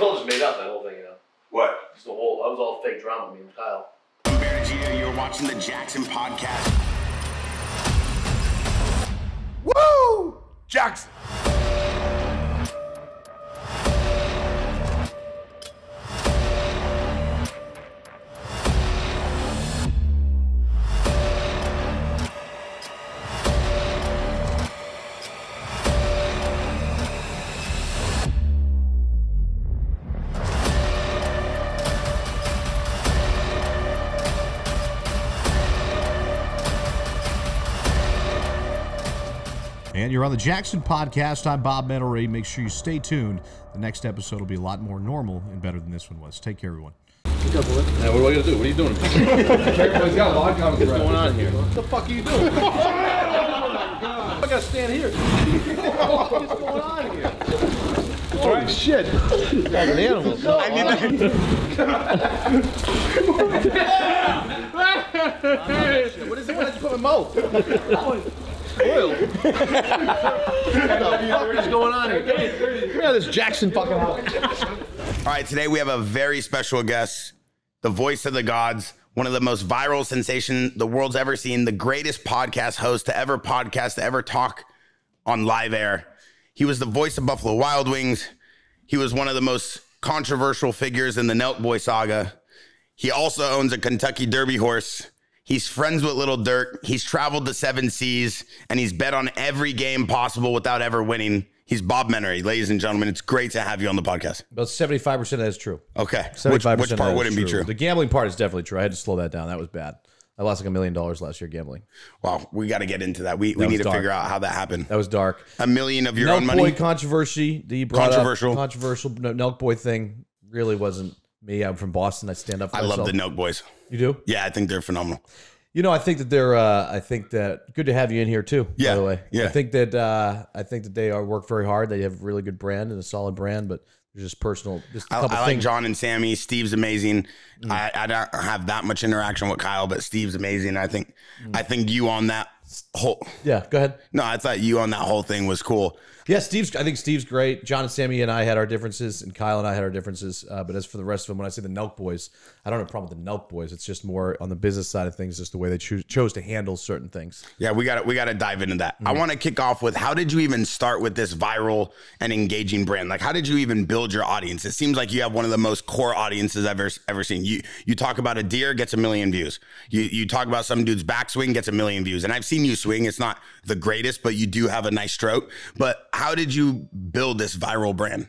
was all just made up. That whole thing, you know. What? Just the whole. That was all fake drama. Me and Kyle. Barragina, you're watching the Jaxxon podcast. Woo! Jaxxon. And you're on the Jaxxon Podcast. I'm Bob Menery. Make sure you stay tuned. The next episode will be a lot more normal and better than this one was. Take care, everyone. Now, what do I gotta do? What are you doing? He's got a lot of What's going on here? What the fuck are you doing? I gotta stand here. What's going on here? Holy shit. Like an animal. I need What is it? What did you put in my mouth? Oil. what the fuck is going on here? Get me, get me out of this Jaxxon fucking house. All right, today we have a very special guest, the voice of the gods, one of the most viral sensation the world's ever seen, the greatest podcast host to ever podcast, to ever talk on live air. He was the voice of Buffalo Wild Wings. He was one of the most controversial figures in the Nelk Boy saga. He also owns a Kentucky Derby horse. He's friends with Little Durk. He's traveled the seven seas and he's bet on every game possible without ever winning. He's Bob Menery, ladies and gentlemen. It's great to have you on the podcast. About seventy-five percent of that is true. Okay. Which, Seventy-five which percent part wouldn't be true? The gambling part is definitely true. I had to slow that down. That was bad. I lost like a million dollars last year gambling. Wow, we got to get into that. We, we was need to figure out how that happened. That was dark. A million of your Nelk own money. Boy controversy. The brought up. Controversial. controversial. Nelk Boy thing really wasn't me. I'm from Boston. I stand up. For I love the Nelk Boys. You do? Yeah, I think they're phenomenal. You know, I think that they're. Uh, I think that good to have you in here too. Yeah, By the way, yeah. I think that. Uh, I think that they are work very hard. They have a really good brand and a solid brand, but there's just personal. Just a I, couple I like things. Mm. John and Sammy. Steve's amazing. I, I don't have that much interaction with Kyle, but Steve's amazing. I think Mm. I think you on that whole. Yeah, go ahead. No, I thought you on that whole thing was cool. Yeah, Steve's. I think Steve's great. John and Sammy and I had our differences, and Kyle and I had our differences. Uh, but as for the rest of them, when I say the Nelk Boys, I don't have a problem with the Nelk Boys. It's just more on the business side of things, just the way they choose, chose to handle certain things. Yeah, we got to we got to dive into that. Mm-hmm. I want to kick off with how did you even start with this viral and engaging brand? Like, how did you even build your audience? It seems like you have one of the most core audiences I've ever ever seen. You you talk about a deer gets a million views. You you talk about some dude's backswing gets a million views. And I've seen you swing. It's not the greatest, but you do have a nice stroke. But how did you build this viral brand?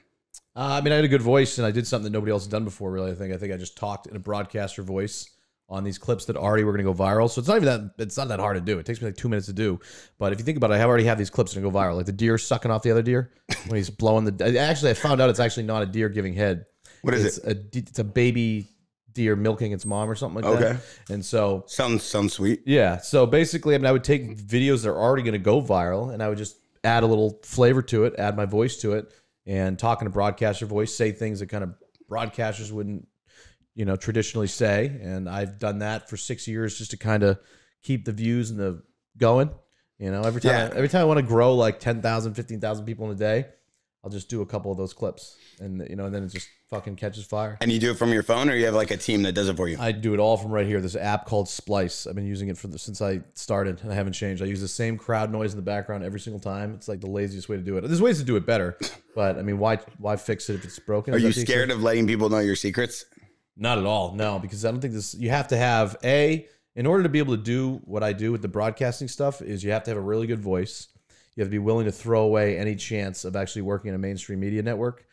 Uh, I mean, I had a good voice, and I did something that nobody else had done before. Really, I think. I think I just talked in a broadcaster voice on these clips that already were going to go viral. So it's not even that. It's not that hard to do. It takes me like two minutes to do. But if you think about it, I have already have these clips that go viral, like the deer sucking off the other deer when he's blowing the. Actually, I found out it's actually not a deer giving head. What is it's it? A, it's a baby deer milking its mom or something like Okay. that. And so Sounds sounds sweet. yeah. So basically, I mean, I would take videos that are already going to go viral, and I would just add a little flavor to it, add my voice to it, and talk in a broadcaster voice, say things that kind of broadcasters wouldn't, you know, traditionally say. And I've done that for six years just to kind of keep the views and the going. You know, every time Yeah. every time I want to grow like 10,000, 15,000 people in a day, I'll just do a couple of those clips, and you know, and then it just fucking catches fire. And you do it from your phone, or you have like a team that does it for you? I do it all from right here. There's an app called Splice. I've been using it for the, since I started, and I haven't changed. I use the same crowd noise in the background every single time. It's like the laziest way to do it. There's ways to do it better, but I mean, why why fix it if it's broken? Are Is you scared of letting people know your secrets? Not at all. No, because I don't think this. You have to have a in order to be able to do what I do with the broadcasting stuff. Is you have to have a really good voice. You have to be willing to throw away any chance of actually working in a mainstream media network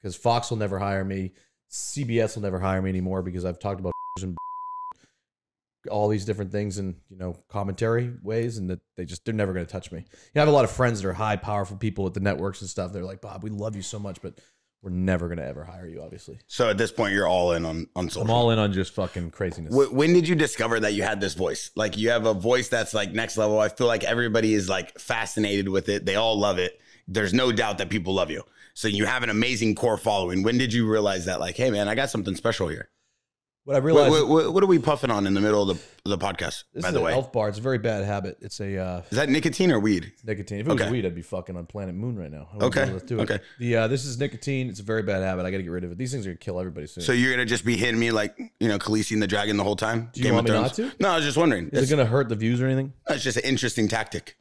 because Fox will never hire me. CBS will never hire me anymore because I've talked about and all these different things in you know commentary ways, and that they just they're never going to touch me. You know, I have a lot of friends that are high, powerful people at the networks and stuff. They're like, Bob, we love you so much, but we're never going to ever hire you. Obviously, So at this point, you're all in on on social. I'm all in on just fucking craziness. Wh- When did you discover that you had this voice? Like you have a voice that's like next level. I feel like everybody is like fascinated with it. They all love it. There's no doubt that people love you. So you have an amazing core following. When did you realize that? Like, hey man, I got something special here. What I realized What, what, what are we puffing on in the middle of the, the podcast? this by is the an way, Elf Bar. It's a very bad habit. It's a uh, is that nicotine or weed? nicotine. If it was Okay. weed, I'd be fucking on planet Moon right now. I wouldn't be Okay, Let's do it. okay. The uh, this is nicotine. It's a very bad habit. I got to get rid of it. These things are gonna kill everybody soon. So you're gonna just be hitting me like you know, Khaleesi and the dragon the whole time? Do you want me not to? No, I was just wondering. is It's, it gonna hurt the views or anything? it's just an interesting tactic.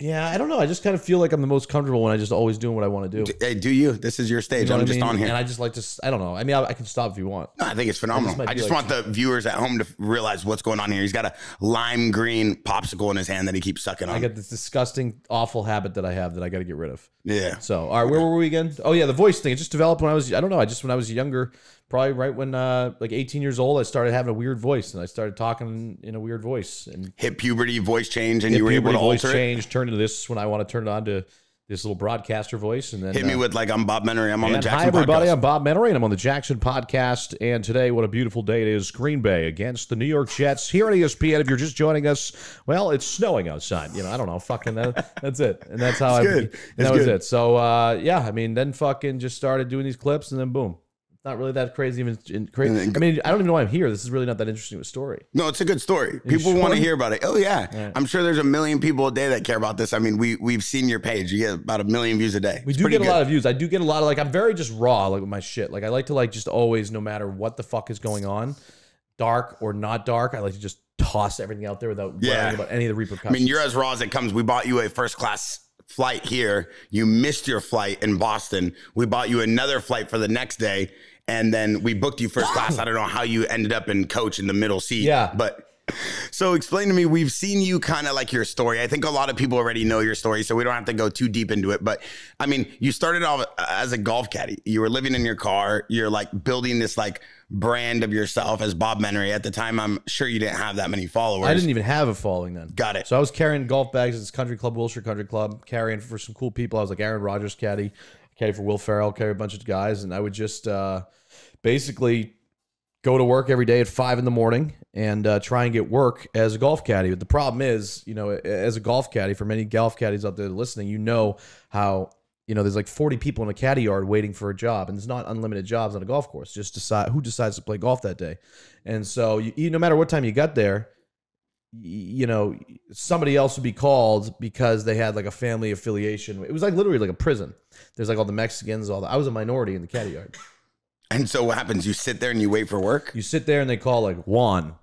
Yeah, I don't know. I just kind of feel like I'm the most comfortable when I just always doing what I want to do. Hey, do you? This is your You stage. know I'm just mean? on here. and I just like to. I don't know. I mean, I, I can stop if you want. No, I think it's phenomenal. might I just like- want the viewers at home to realize what's going on here. He's got a lime green popsicle in his hand that he keeps sucking on. I got this disgusting, awful habit that I have that I got to get rid of. yeah. So, all right, where were we again? Oh yeah, the voice thing. It just developed when I was. I don't know. I just when I was younger, probably right when uh like 18 years old, I started having a weird voice and I started talking in a weird voice and Hit puberty, voice change, and you were able to voice alter it. change, turned into this when I want to turn it on to this little broadcaster voice, and then Hit me uh, with like I'm Bob Menery. I'm on the Jaxxon hi everybody, podcast. I'm Bob Menery, and I'm on the Jaxxon Podcast. And today, what a beautiful day it is! Green Bay against the New York Jets here at E ESPN. If you're just joining us, well, it's snowing outside. You know, I don't know, fucking that, that's it, and that's how I. good. And It's that was good. it. So uh, yeah, I mean, then fucking just started doing these clips, and then boom. It's not really that crazy. Even in, crazy. Then I mean, I don't even know why I'm here. This is really not that interesting of a story. No, it's a good story. People want to hear about it. Oh yeah. I'm sure there's a million people a day that care about this. I mean, we we've seen your page. You get about a million views a day. We do get a lot of views. I do get a lot of like I'm very just raw like with my shit. Like I like to like just always no matter what the fuck is going on, dark or not dark, I like to just toss everything out there without Yeah. worrying about any of the repercussions. I mean, you're as raw as it comes. We bought you a first class flight here. You missed your flight in Boston. We bought you another flight for the next day, and then we booked you first class. I don't know how you ended up in coach in the middle seat. Yeah. but. So explain to me, we've seen you kind of like your story. I think a lot of people already know your story, so we don't have to go too deep into it. But I mean, you started off as a golf caddy. You were living in your car. You're like building this like brand of yourself as Bob Menery. At the time, I'm sure you didn't have that many followers. I didn't even have a following then. Got it. So I was carrying golf bags at this country club, Wilshire Country Club, carrying for some cool people. I was like Aaron Rodgers caddy, caddy for Will Ferrell, carry a bunch of guys, and I would just uh, basically go to work every day at five in the morning and uh, try and get work as a golf caddy. But the problem is, you know, as a golf caddy, for many golf caddies out there listening, you know how you know there's like 40 people in a caddy yard waiting for a job, and there's not unlimited jobs on a golf course. Just decide who decides to play golf that day, and so you, you no matter what time you got there. You know, somebody else would be called because they had like a family affiliation. It was like literally like a prison. There's like all the Mexicans, all the. I was a minority in the caddy yard. And so what happens? You sit there and you wait for work. You sit there and they call like Juan,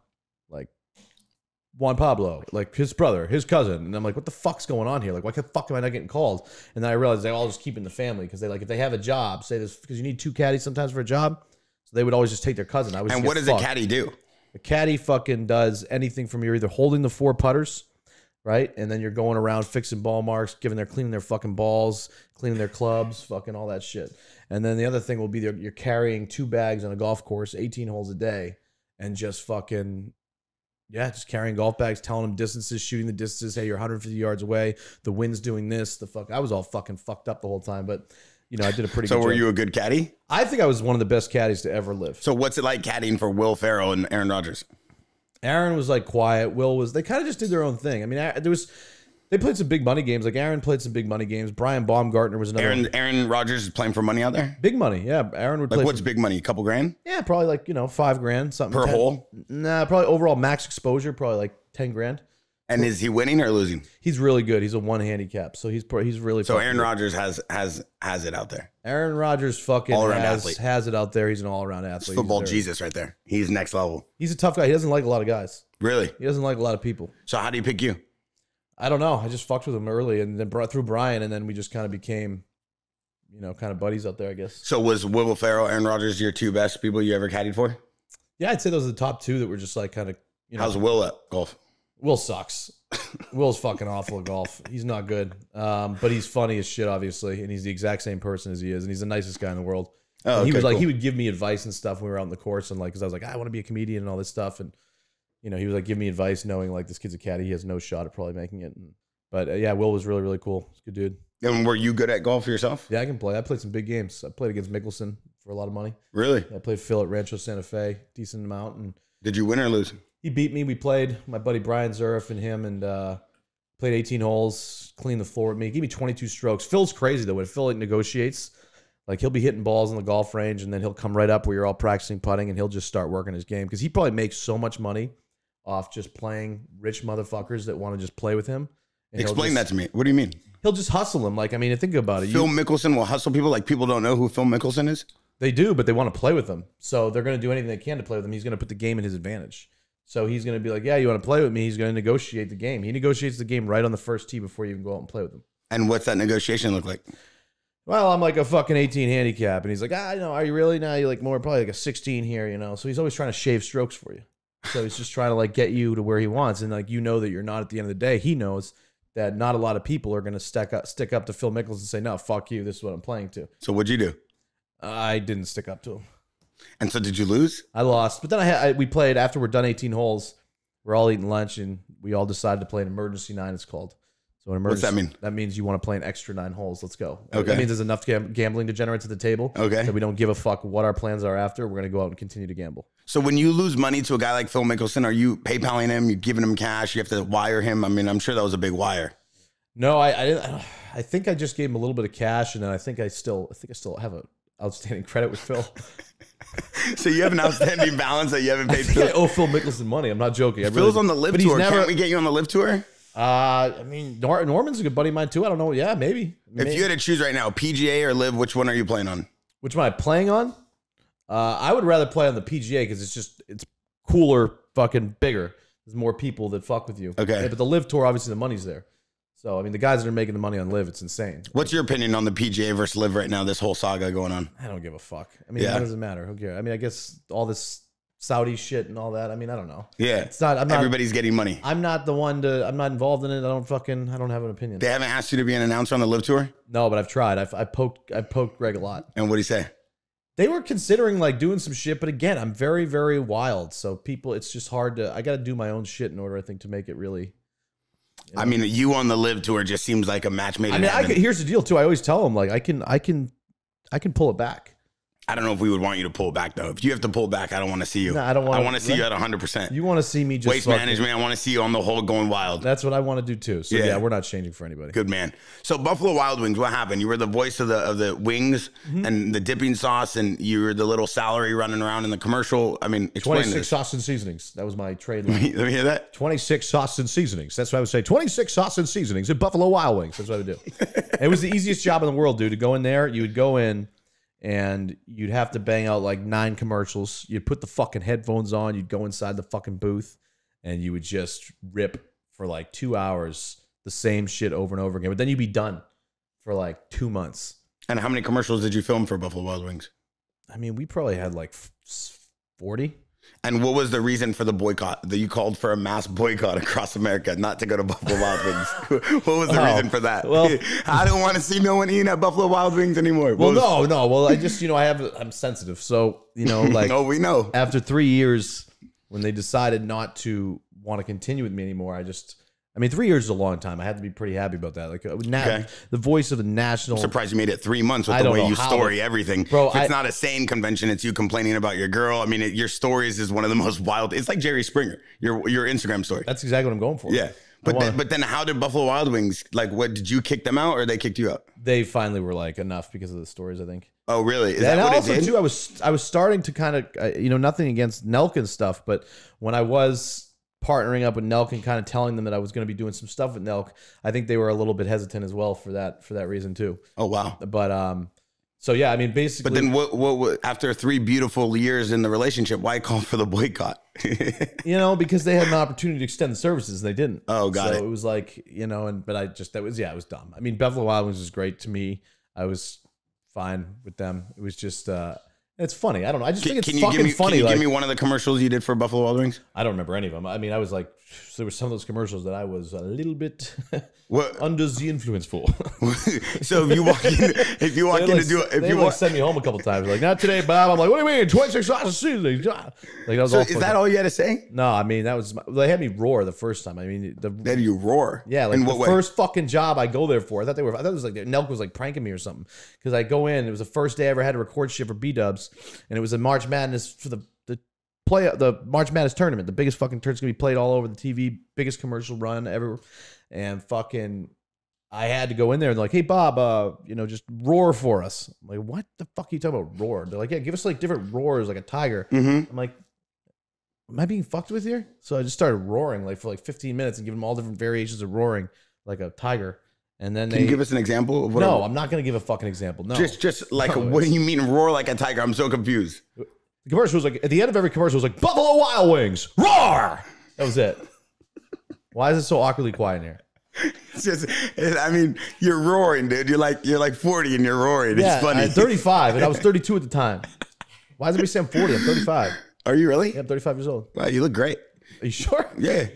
Juan Pablo, like his brother, his cousin, and I'm like, what the fuck's going on here? Like, why the fuck am I not getting called? And then I realized they all just keep in the family because they like if they have a job, say this because you need two caddies sometimes for a job, so they would always just take their cousin. I was And what does a caddy do? a caddy fucking does anything from you're either holding the four putters, right? And then you're going around fixing ball marks, giving their cleaning their fucking balls, cleaning their clubs, fucking all that shit. And then the other thing will be you're carrying two bags on a golf course, 18 holes a day, and just fucking yeah, just carrying golf bags, telling them distances, shooting the distances. Hey, you're 150 yards away. The wind's doing this. The fuck, I was all fucking fucked up the whole time, but you know, I did a pretty So were job. you a good caddy? I think I was one of the best caddies to ever live. So what's it like caddying for Will Ferrell and Aaron Rodgers? Aaron was like quiet. Will was they kind of just did their own thing. I mean, there was they played some big money games. Like Aaron played some big money games. Brian Baumgartner was another Aaron Aaron Rodgers is playing for money out there. big money. Yeah, Aaron would Like play. what's some- big money? A couple grand yeah, probably like you know five grand something per 10 hole. Nah, probably overall max exposure probably like ten grand. And is he winning or losing? He's really good. He's a one handicap, so he's he's really So Aaron. Rodgers has has has it out there. Aaron Rodgers fucking All-around has, athlete. has it out there. He's an all around athlete. He's Football Jesus right there. He's next level. He's a tough guy. He doesn't like a lot of guys. Really? He doesn't like a lot of people. So how do you pick you? I don't know. I just fucked with him early, and then brought through Brian, and then we just kind of became, you know, kind of buddies out there. I guess. So was Will Ferrell, Aaron Rodgers your two best people you ever caddied for? Yeah, I'd say those are the top two that were just like kind of, you know, How's Will at golf? Will sucks. Will's fucking awful at golf. He's not good. Um, but he's funny as shit, obviously, and he's the exact same person as he is, and he's the nicest guy in the world. Oh, he was like cool. he would give me advice and stuff when we were out in the course, and like because I was like I want to be a comedian and all this stuff, and you know he was like give me advice, knowing like this kid's a caddy, he has no shot at probably making it. And, but uh, yeah, Will was really really cool. He's a good dude. And were you good at golf for yourself? Yeah, I can play. I played some big games. I played against Mickelson for a lot of money. Really? I played Phil at Rancho Santa Fe, decent amount, and Did you win or lose? he beat me. We played my buddy Brian Zurif and him, and uh, played 18 holes, cleaned the floor with me. He gave me 22 strokes. Phil's crazy though. When Phil like, negotiates, Like he'll be hitting balls in the golf range, and then he'll come right up where you're all practicing putting, and he'll just start working his game because he probably makes so much money off just playing rich motherfuckers that want to just play with him. Explain just- that to me. What do you mean? He'll just hustle them. Like I mean, think about it. You- Phil Mickelson will hustle people like people don't know who Phil Mickelson is. They do, but they want to play with him. So they're going to do anything they can to play with him. He's going to put the game in his advantage. So he's going to be like, "Yeah, you want to play with me?" He's going to negotiate the game. He negotiates the game right on the first tee before you even go out and play with him. And what's that negotiation look like? Well, I'm like a fucking 18 handicap, and he's like, "Ah, no, are you really? Now you're like more probably like a 16 here, you know." So he's always trying to shave strokes for you. So he's just trying to like get you to where he wants, and like you know that you're not at the end of the day. He knows that not a lot of people are going to stick up stick up to Phil Mickelson and say, "No, fuck you. This is what I'm playing to." So what'd you do? I didn't stick up to him. And so did you lose? I lost, but then I, had, I we played after we're done 18 holes. We're all eating lunch, and we all decided to play an emergency nine. It's called. So an What's emergency. that mean? That means you want to play an extra nine holes. Let's go. Okay. That means there's enough gam- gambling degenerates at the table. Okay. That we don't give a fuck what our plans are after. We're gonna go out and continue to gamble. So when you lose money to a guy like Phil Mickelson, are you PayPaling him? You giving him cash? You have to wire him? I mean, I'm sure that was a big wire. No, I I, didn't, I think I just gave him a little bit of cash, and then I think I still I think I still have a outstanding credit with Phil. So you have an outstanding balance that you haven't I paid I Phil. owe Phil Mickelson money. I'm not joking. I Phil's really- on the LIV tour. Never, Can't we get you on the LIV tour? uh, I mean, Nor- Norman's a good buddy of mine too. I don't know. Yeah, maybe. If you had to choose right now, PGA or LIV, which one are you playing on? Which one am I playing on? Uh, I would rather play on the PGA because it's just it's cooler, fucking bigger. There's more people that fuck with you. Okay. Yeah, but the LIV tour, obviously, the money's there. So I mean, the guys that are making the money on LIV, it's insane. What's your opinion on the PGA versus LIV right now? This whole saga going on. I don't give a fuck. I mean, Yeah. how doesn't matter? Who cares? I mean, I guess all this Saudi shit and all that. I mean, I don't know. Yeah, It's not. I'm not. everybody's getting money. I'm not the one to. I'm not involved in it. I don't fucking. I don't have an opinion. They haven't asked you to be an announcer on the LIV tour, No, but I've tried. I've I poked. I poked Greg a lot. and what do you say? They were considering like doing some shit but again i'm very very wild so people it's just hard to i gotta do my own shit in order i think to make it really I mean, you on the LIV tour just seems like a match made i mean I here's the deal too i always tell them like i can i can i can pull it back I don't know if we would want you to pull back though. If you have to pull back, I don't want to see you. No, I don't wanna- I want to see you at 100. percent you want to see me just Waste fucking- management. I want to see you on the whole going wild. that's what i want to do too so Yeah. yeah. we're not changing for anybody Good man. So Buffalo Wild Wings, what happened? You were the voice of the of the wings Mm-hmm. and the dipping sauce, and you were the little salary running around in the commercial. I mean, explain 26 this. sauce and seasonings that was my trade Let line me, let me hear that. 26 sauce and seasonings. That's what I would say. 26 sauce and seasonings at Buffalo Wild Wings. That's what I would do. it was the easiest job in the world, dude. To go in there, you would go in and you'd have to bang out like nine commercials. You'd put the fucking headphones on. You'd go inside the fucking booth and you would just rip for like two hours the same shit over and over again. But then you'd be done for like two months. And how many commercials did you film for Buffalo Wild Wings? I mean, we probably had like 40. And what was the reason for the boycott? That you called for a mass boycott across America, not to go to Buffalo Wild Wings. what was the Oh, reason for that? well- I don't want to see no one eating at Buffalo Wild Wings anymore. Well, was- no, no. Well, I just, you know, I have, I'm sensitive. So, you know, like, no, we know. after three years, when they decided not to want to continue with me anymore, I just, I mean, three years is a long time. I had to be pretty happy about that. Like, uh, na- Okay. the voice of the national. I'm surprised you made it three months with the way you story everything. Bro, if it's I- not a sane convention, it's you complaining about your girl. I mean, it, your stories is one of the most wild. It's like Jerry Springer, your your Instagram story. That's exactly what I'm going for. yeah. But then, but then, how did Buffalo Wild Wings like? What did you kick them out, or they kicked you out? They finally were like enough because of the stories. I think. Oh, really? Is and that what also it did? too, I was I was starting to kind of uh, you know nothing against Nelkin stuff, but when I was partnering up with Nelk and kind of telling them that I was going to be doing some stuff with Nelk, I think they were a little bit hesitant as well for that for that reason too. oh, wow. But um, so yeah, I mean basically. But then, what, what? What? After three beautiful years in the relationship, why call for the boycott? you know, because they had an opportunity to extend the services and they didn't. Oh, got so it. it was like, you know, and but I just that was yeah, it was dumb. I mean, Buffalo Wild Wings was great to me. I was fine with them. It was just uh it's funny. I don't know. I just Can, think it's fucking me? funny. Can you like, give me one of the commercials you did for Buffalo Wild Wings? I don't remember any of them. I mean, I was like, there were some of those commercials that I was a little bit under the influence for. so if you walk in, if you walk in like, to do it, if they you like walk, send me home a couple times. Like, not today, Bob. I'm like, what do you mean? 26 sauces seasonings. Like, that was so all is fucking- that all you had to say? No, I mean, that was, my, they had me roar the first time. I mean, the, Then you roar. Yeah, like in the first fucking job I go there for. I thought they were. I thought it was like Nelk was like pranking me or something. Because I go in, it was the first day I ever had to record shit for B Dubs, and it was a March Madness for the the play the March Madness tournament, the biggest fucking tournament's gonna be played all over the TV, biggest commercial run ever, and fucking. I had to go in there and they're like, hey Bob, uh, you know, just roar for us. I'm like, what the fuck are you talking about roar? They're like, yeah, give us like different roars, like a tiger. Mhm. I'm like, am I being fucked with here? So I just started roaring like for like 15 minutes and giving them all different variations of roaring, like a tiger. And then Can they you give us an example of what? no, I'm, not gonna give a fucking example. No, just just like No, what do you mean roar like a tiger? I'm so confused. the commercial was like at the end of every commercial was like Buffalo Wild Wings roar. That was it. Why is it so awkwardly quiet in here? It's just, it- I mean, you're roaring, dude. You're like you're like 40 and you're roaring. Yeah, it's funny. I'm 35 and I was 32 at the time. Why is everybody saying 40? I'm 35. Are you really? Yeah, I'm 35 years old. Wow, you look great. Are you sure? Yeah.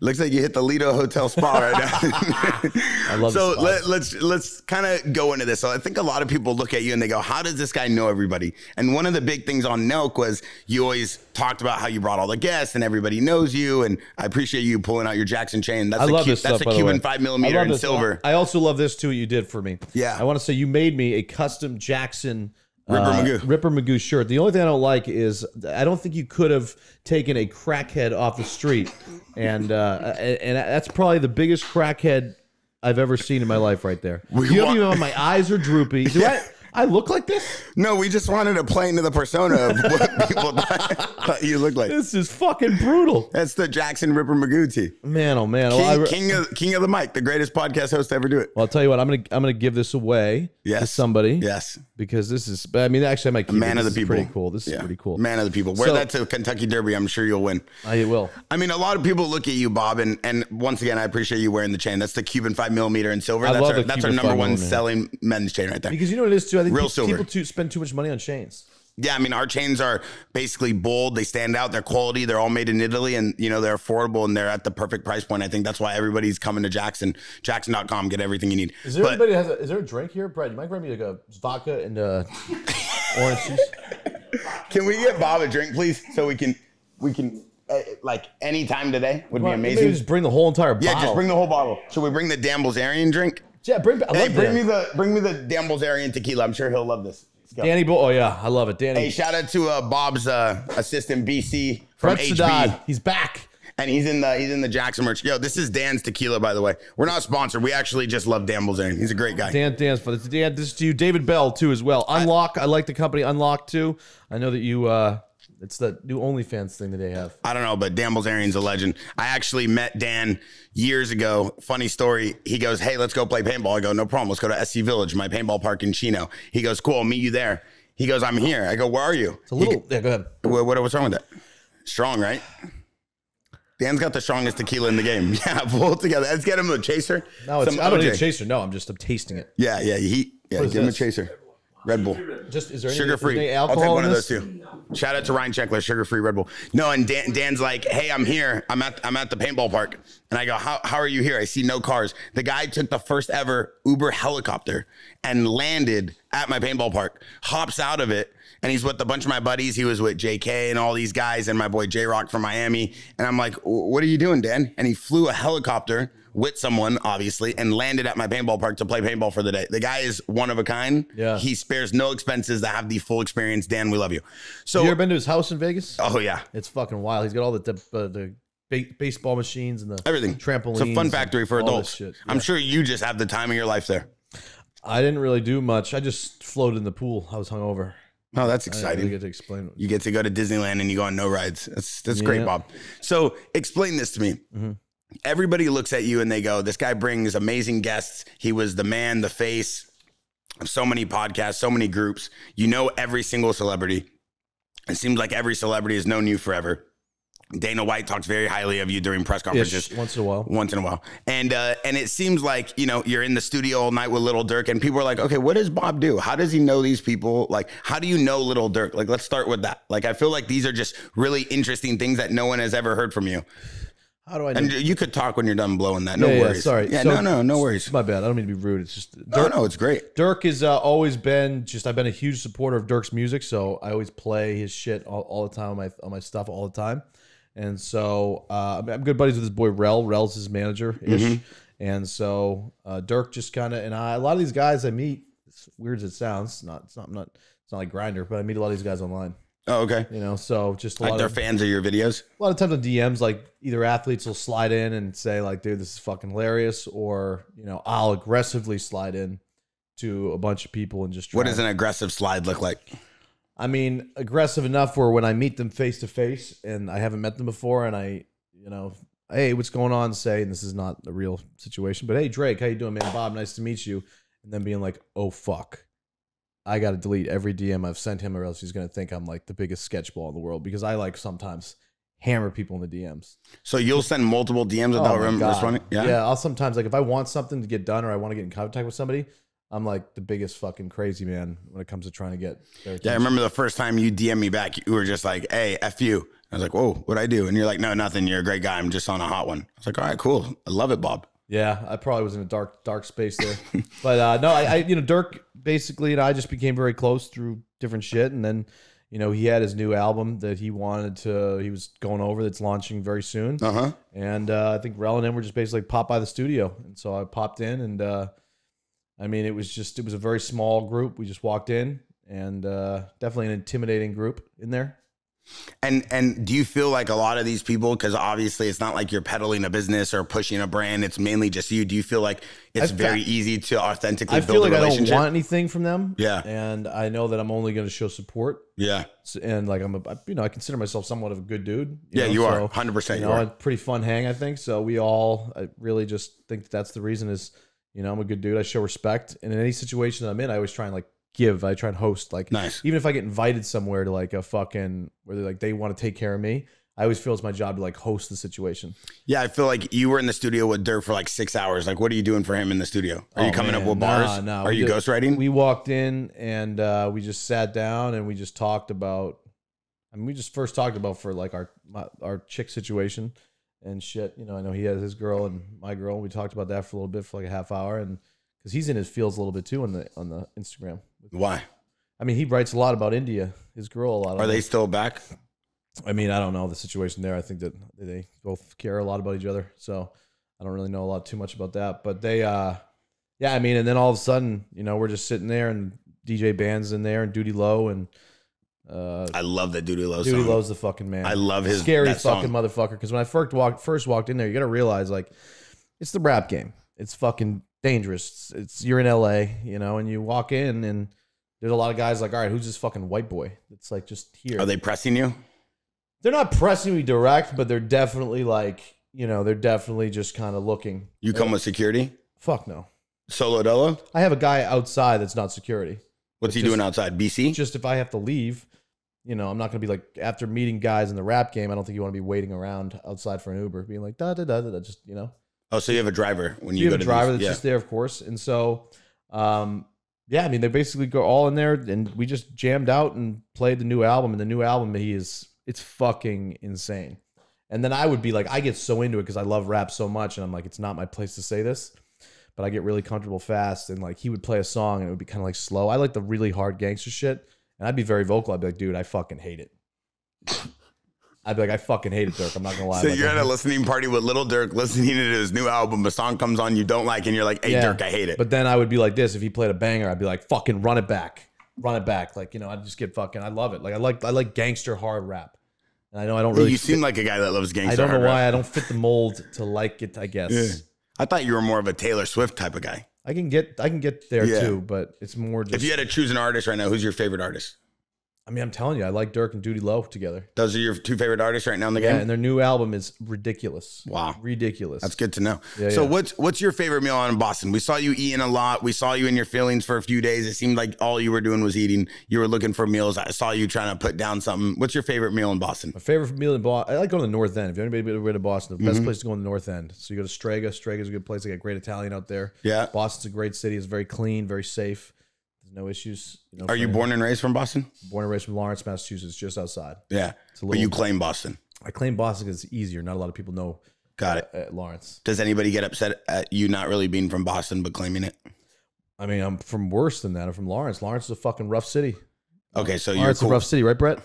Looks like you hit the Lido Hotel spa right now. I love so let, let's let's kind of go into this. So I think a lot of people look at you and they go, "How does this guy know everybody?" And one of the big things on Nelk was you always talked about how you brought all the guests and everybody knows you. And I appreciate you pulling out your Jaxxon chain. That's I a love this that's stuff. a Cuban five millimeter in silver. I also love this too. What you did for me. Yeah. I want to say you made me a custom Jaxxon Ripper uh, Magoo. Ripper Magoo shirt. The only thing I don't like is I don't think you could have taken a crackhead off the street, and uh, and, and that's probably the biggest crackhead I've ever seen in my life. Right there. We you want- don't even know my eyes are droopy. Do I? I look like this? No, we just wanted to play into the persona of what people thought you look like. This is fucking brutal, That's the Jaxxon Ripper Magoo tee. man. Oh man. Well, King, I king of king of the mic, the greatest podcast host to ever do it. well, I'll tell you what. I'm gonna I'm gonna give this away to Yes. somebody. Yes. because this is. I mean, actually, I might keep it. Man of This the is people. Pretty cool. This is pretty cool. Man of the people. Wear So- that to Kentucky Derby. I'm sure you'll win. I will. I mean, a lot of people look at you, Bob, and and once again, I appreciate you wearing the chain. That's the Cuban five millimeter in silver. I that's love our, the that's our number one millimeter. selling men's chain right there. Because you know what it is too. I think Real pe- silver. people too spend too much money on chains. Yeah, I mean, our chains are basically bold. They stand out. They're quality. They're all made in Italy, and you know they're affordable and they're at the perfect price point. I think that's why everybody's coming to Jaxxon. Jaxxon.com. Get everything you need. Is there But- anybody has a, is there a drink here, Brad? You might grab me like a vodka and uh, orange juice. Can we get Bob a drink, please, so we can we can uh, like any time today would be on, maybe amazing. just bring the whole entire bottle. Yeah, just bring the whole bottle. Should we bring the Dan Bilzerian drink? Yeah, bring. I Hey, bring me the bring me the Dan tequila. I'm sure he'll love this. Danny Bull. Oh yeah, I love it. Danny. Hey, shout out to uh, Bob's uh, assistant BC from Fred HB, Sadat. He's back. and he's in the he's in the Jaxxon merch. Yo, this is Dan's tequila, by the way. We're not sponsored. We actually just love Dan. He's a great guy. Dan, Dan's for this. Dan, this is to you. David Bell too as well. Unlock. I, like the company Unlock too. I know that you. uh It's the new OnlyFans thing that they have. I don't know, but Dan Bilzerian's a legend. I actually met Dan years ago. Funny story. He goes, Hey, let's go play paintball. I go, No problem. Let's go to SC Village, my paintball park in Chino. He goes, Cool, I'll meet you there. He goes, I'm here. I go, Where are you? It's a little. yeah, go ahead. What, what, what's wrong with that? Strong, right? Dan's got the strongest tequila in the game. Yeah, pull it together. Let's get him a chaser. No, it's, Some I don't need a chaser. No, I'm just I'm tasting it. Yeah, yeah, he, yeah. Give him a chaser. Red Bull. Just is there any, Sugar free. I'll take one of those too. Shout out to Ryan Sheckler, sugar free Red Bull. No, and Dan, Dan's like, hey, I'm here. I'm at I'm at the paintball park, and I go, how how are you here? I see no cars. The guy took the first ever Uber helicopter and landed at my paintball park. Hops out of it. And he's with a bunch of my buddies. He was with JK and all these guys, and my boy J Rock from Miami. And I'm like, "What are you doing, Dan?" And he flew a helicopter with someone, obviously, and landed at my paintball park to play paintball for the day. The guy is one of a kind. Yeah. He spares no expenses to have the full experience. Dan, we love you. So, you ever been to his house in Vegas? oh yeah, It's fucking wild. He's got all the the, uh, the baseball machines and the everything. trampolines. It's a fun factory for adults. shit. I'm sure you just have the time of your life there. I didn't really do much. I just floated in the pool. I was hungover. Oh, that's exciting. really get to explain. you get to go to Disneyland and you go on no rides. That's that's great, Bob. So explain this to me. Mm-hmm. Everybody looks at you and they go, "This guy brings amazing guests. He was the man, the face of so many podcasts, so many groups. You know every single celebrity. It seems like every celebrity has known you forever. Dana White talks very highly of you during press conferences Ish, once in a while. once in a while. And uh, and it seems like you know you're in the studio all night with Little Durk, and people are like, okay, what does Bob do? How does he know these people? Like, how do you know Little Durk? Like, let's start with that. Like, I feel like these are just really interesting things that no one has ever heard from you. How do I? And you could talk when you're done blowing that. No Yeah, yeah, worries. sorry. Yeah, So- no, no, no worries. It's my bad. I don't mean to be rude. It's just No, Durk. no, it's great. Durk has uh, always been just. I've been a huge supporter of Durk's music, so I always play his shit all, all the time on my on my stuff all the time. And so uh, I'm- good buddies with this boy Rel. Rel's his manager ish. Mm-hmm. And so uh, Durk just kind of and I a lot of these guys I meet. As weird as it sounds, not it's not I'm not it's not like Grindr, but I meet a lot of these guys online. Oh, okay. You know, so just a Like lot they're of fans of your videos. a lot of times on DMs, like either athletes will slide in and say like, "Dude, this is fucking hilarious," or you know, I'll aggressively slide in to a bunch of people and just. Try What does an aggressive slide look like? I mean, aggressive enough where when I meet them face to face and I haven't met them before, and I, you know, hey, what's going on? Say, and this is not a real situation, but hey, Drake, how you doing, man? Bob, nice to meet you. And then being like, oh fuck, I got to delete every DM I've sent him, or else he's gonna think I'm like the biggest sketchball in the world because I like sometimes hammer people in the DMs. So you'll send multiple DMs without Oh rem- God. responding? Yeah. yeah. I'll sometimes like if I want something to get done or I want to get in contact with somebody, I'm like the biggest fucking crazy man when it comes to trying to get their Yeah, I remember the first time you DM me back, you were just like, "Hey, f you." I was like, "Whoa, what'd I do?" And you're like, "No, nothing. You're a great guy. I'm just on a hot one." I was like, "All right, cool. I love it, Bob." Yeah, I probably was in a dark, dark space there. but uh, no, I, I, you know, Durk basically and I just became very close through different shit, and then, you know, he had his new album that he wanted to, he was going over that's launching very soon, Uh huh. and uh, I think Rel and him were just basically popped by the studio, and so I popped in, and uh, I mean, it was just, it was a very small group. We just walked in, and uh, definitely an intimidating group in there. And and do you feel like a lot of these people, because obviously it's not like you're peddling a business or pushing a brand, it's mainly just you. Do you feel like it's very easy to authentically I build feel a like I don't want anything from them. Yeah. and I know that I'm only going to show support. yeah, So- and like I'm a you know I consider myself somewhat of a good dude. yeah, know, you are so, 100. percent You You know, are. a pretty fun hang I think. So we all I really just think that that's the reason is you know I'm a good dude. I show respect, and in any situation that I'm in, I always try and like give. I try and host. Like Nice. even if I get invited somewhere to like a fucking where they like they want to take care of me. I always feel it's my job to like host the situation. Yeah, I feel like you were in the studio with Durk for like six hours. Like, what are you doing for him in the studio? Are you Oh, coming up man. with Nah, bars? nah, are we you did- ghostwriting? We walked in and uh, we just sat down and we just talked about. I mean, we just first talked about for like our my, our chick situation and shit. You know, I know he has his girl and my girl. We talked about that for a little bit for like a half hour, and because he's in his fields a little bit too on the on the Instagram. Why I mean, he writes a lot about India. His girl a lot. are they still back? I mean, I don't know the situation there. I think that they both care a lot about each other. So I don't really know a lot too much about that. But they, uh, yeah, I mean, and then all of a sudden, you know, we're just sitting there and DJ Band's in there and Doodie Lo and uh, I love that Doodie Lo Duty song. Low's the fucking man. I love his scary that song. fucking motherfucker. Because when I first walked first walked in there, you got to realize like it's the rap game. It's fucking dangerous. It's, it's you're in LA, you know, and you walk in and there's a lot of guys like, all right, who's this fucking white boy? It's like just here. Are they pressing you? they're not pressing me direct, but they're definitely like, you know, they're definitely just kind of looking. You come with security? Fuck no. Solo dolo? I have a guy outside that's not security. What's he Just- doing outside? BC? Just if I have to leave, you know, I'm not gonna be like after meeting guys in the rap game. I don't think you want to be waiting around outside for an Uber, being like da da da da. da just you know, oh, so you have a driver when you, you, go have a to driver these- that's yeah. just there, of course. And so, um, yeah, I mean, they basically go all in there, and we just jammed out and played the new album. And the new album, he is it's fucking insane. And then I would be like, I get so into it because I love rap so much, and I'm like, it's not my place to say this, but I get really comfortable fast. And like, he would play a song, and it would be kind of like slow. I like the really hard gangster shit, and I'd be very vocal. I'd be like, dude, I fucking hate it. I'd be like, I fucking hate it, Durk. I'm not gonna lie. So Like, you're at a listening party with Little Durk listening to his new album. A song comes on you don't like, and you're like, "Hey, Yeah. Durk, I hate it." But then I would be like this if he played a banger, I'd be like, fucking run it back, run it back. Like you know, I'd just get fucking. I love it. Like I like I like gangster hard rap, and I know I don't really. you fit- seem like a guy that loves gangster. I don't know hard rap. why I don't fit the mold to like it. I guess Yeah. I thought you were more of a Taylor Swift type of guy. I can get I can get there Yeah. too, but it's more just. If you had to choose an artist right now, who's your favorite artist? I mean, I'm telling you, I like Durk and Doodie Lo together. Those are your two favorite artists right now in the Yeah, game. and their new album is ridiculous. Wow. ridiculous. That's good to know. Yeah, so yeah. what's what's your favorite meal in Boston? We saw you eating a lot. We saw you in your feelings for a few days. It seemed like all you were doing was eating. You were looking for meals. I saw you trying to put down something. What's your favorite meal in Boston? My favorite meal in Boston. I like going to the North End. If anybody ever been to Boston, the Mm-hmm. best place to go in the North End. So you go to Strega. Strega's a good place. They got great Italian out there. Yeah. Boston's a great city. It's very clean, very safe. There's no issues. You know, Are you born and raised from Boston? born and raised from Lawrence, Massachusetts, just outside? Yeah. it's a But little- you claim Boston. I claim Boston because it's easier. Not a lot of people know Got it. uh, Lawrence. Does anybody get upset at you not really being from Boston but claiming it? I mean, I'm from worse than that. I'm from Lawrence. Lawrence is a fucking rough city. Okay, so you're Lawrence is cool. a rough city, right, Brett?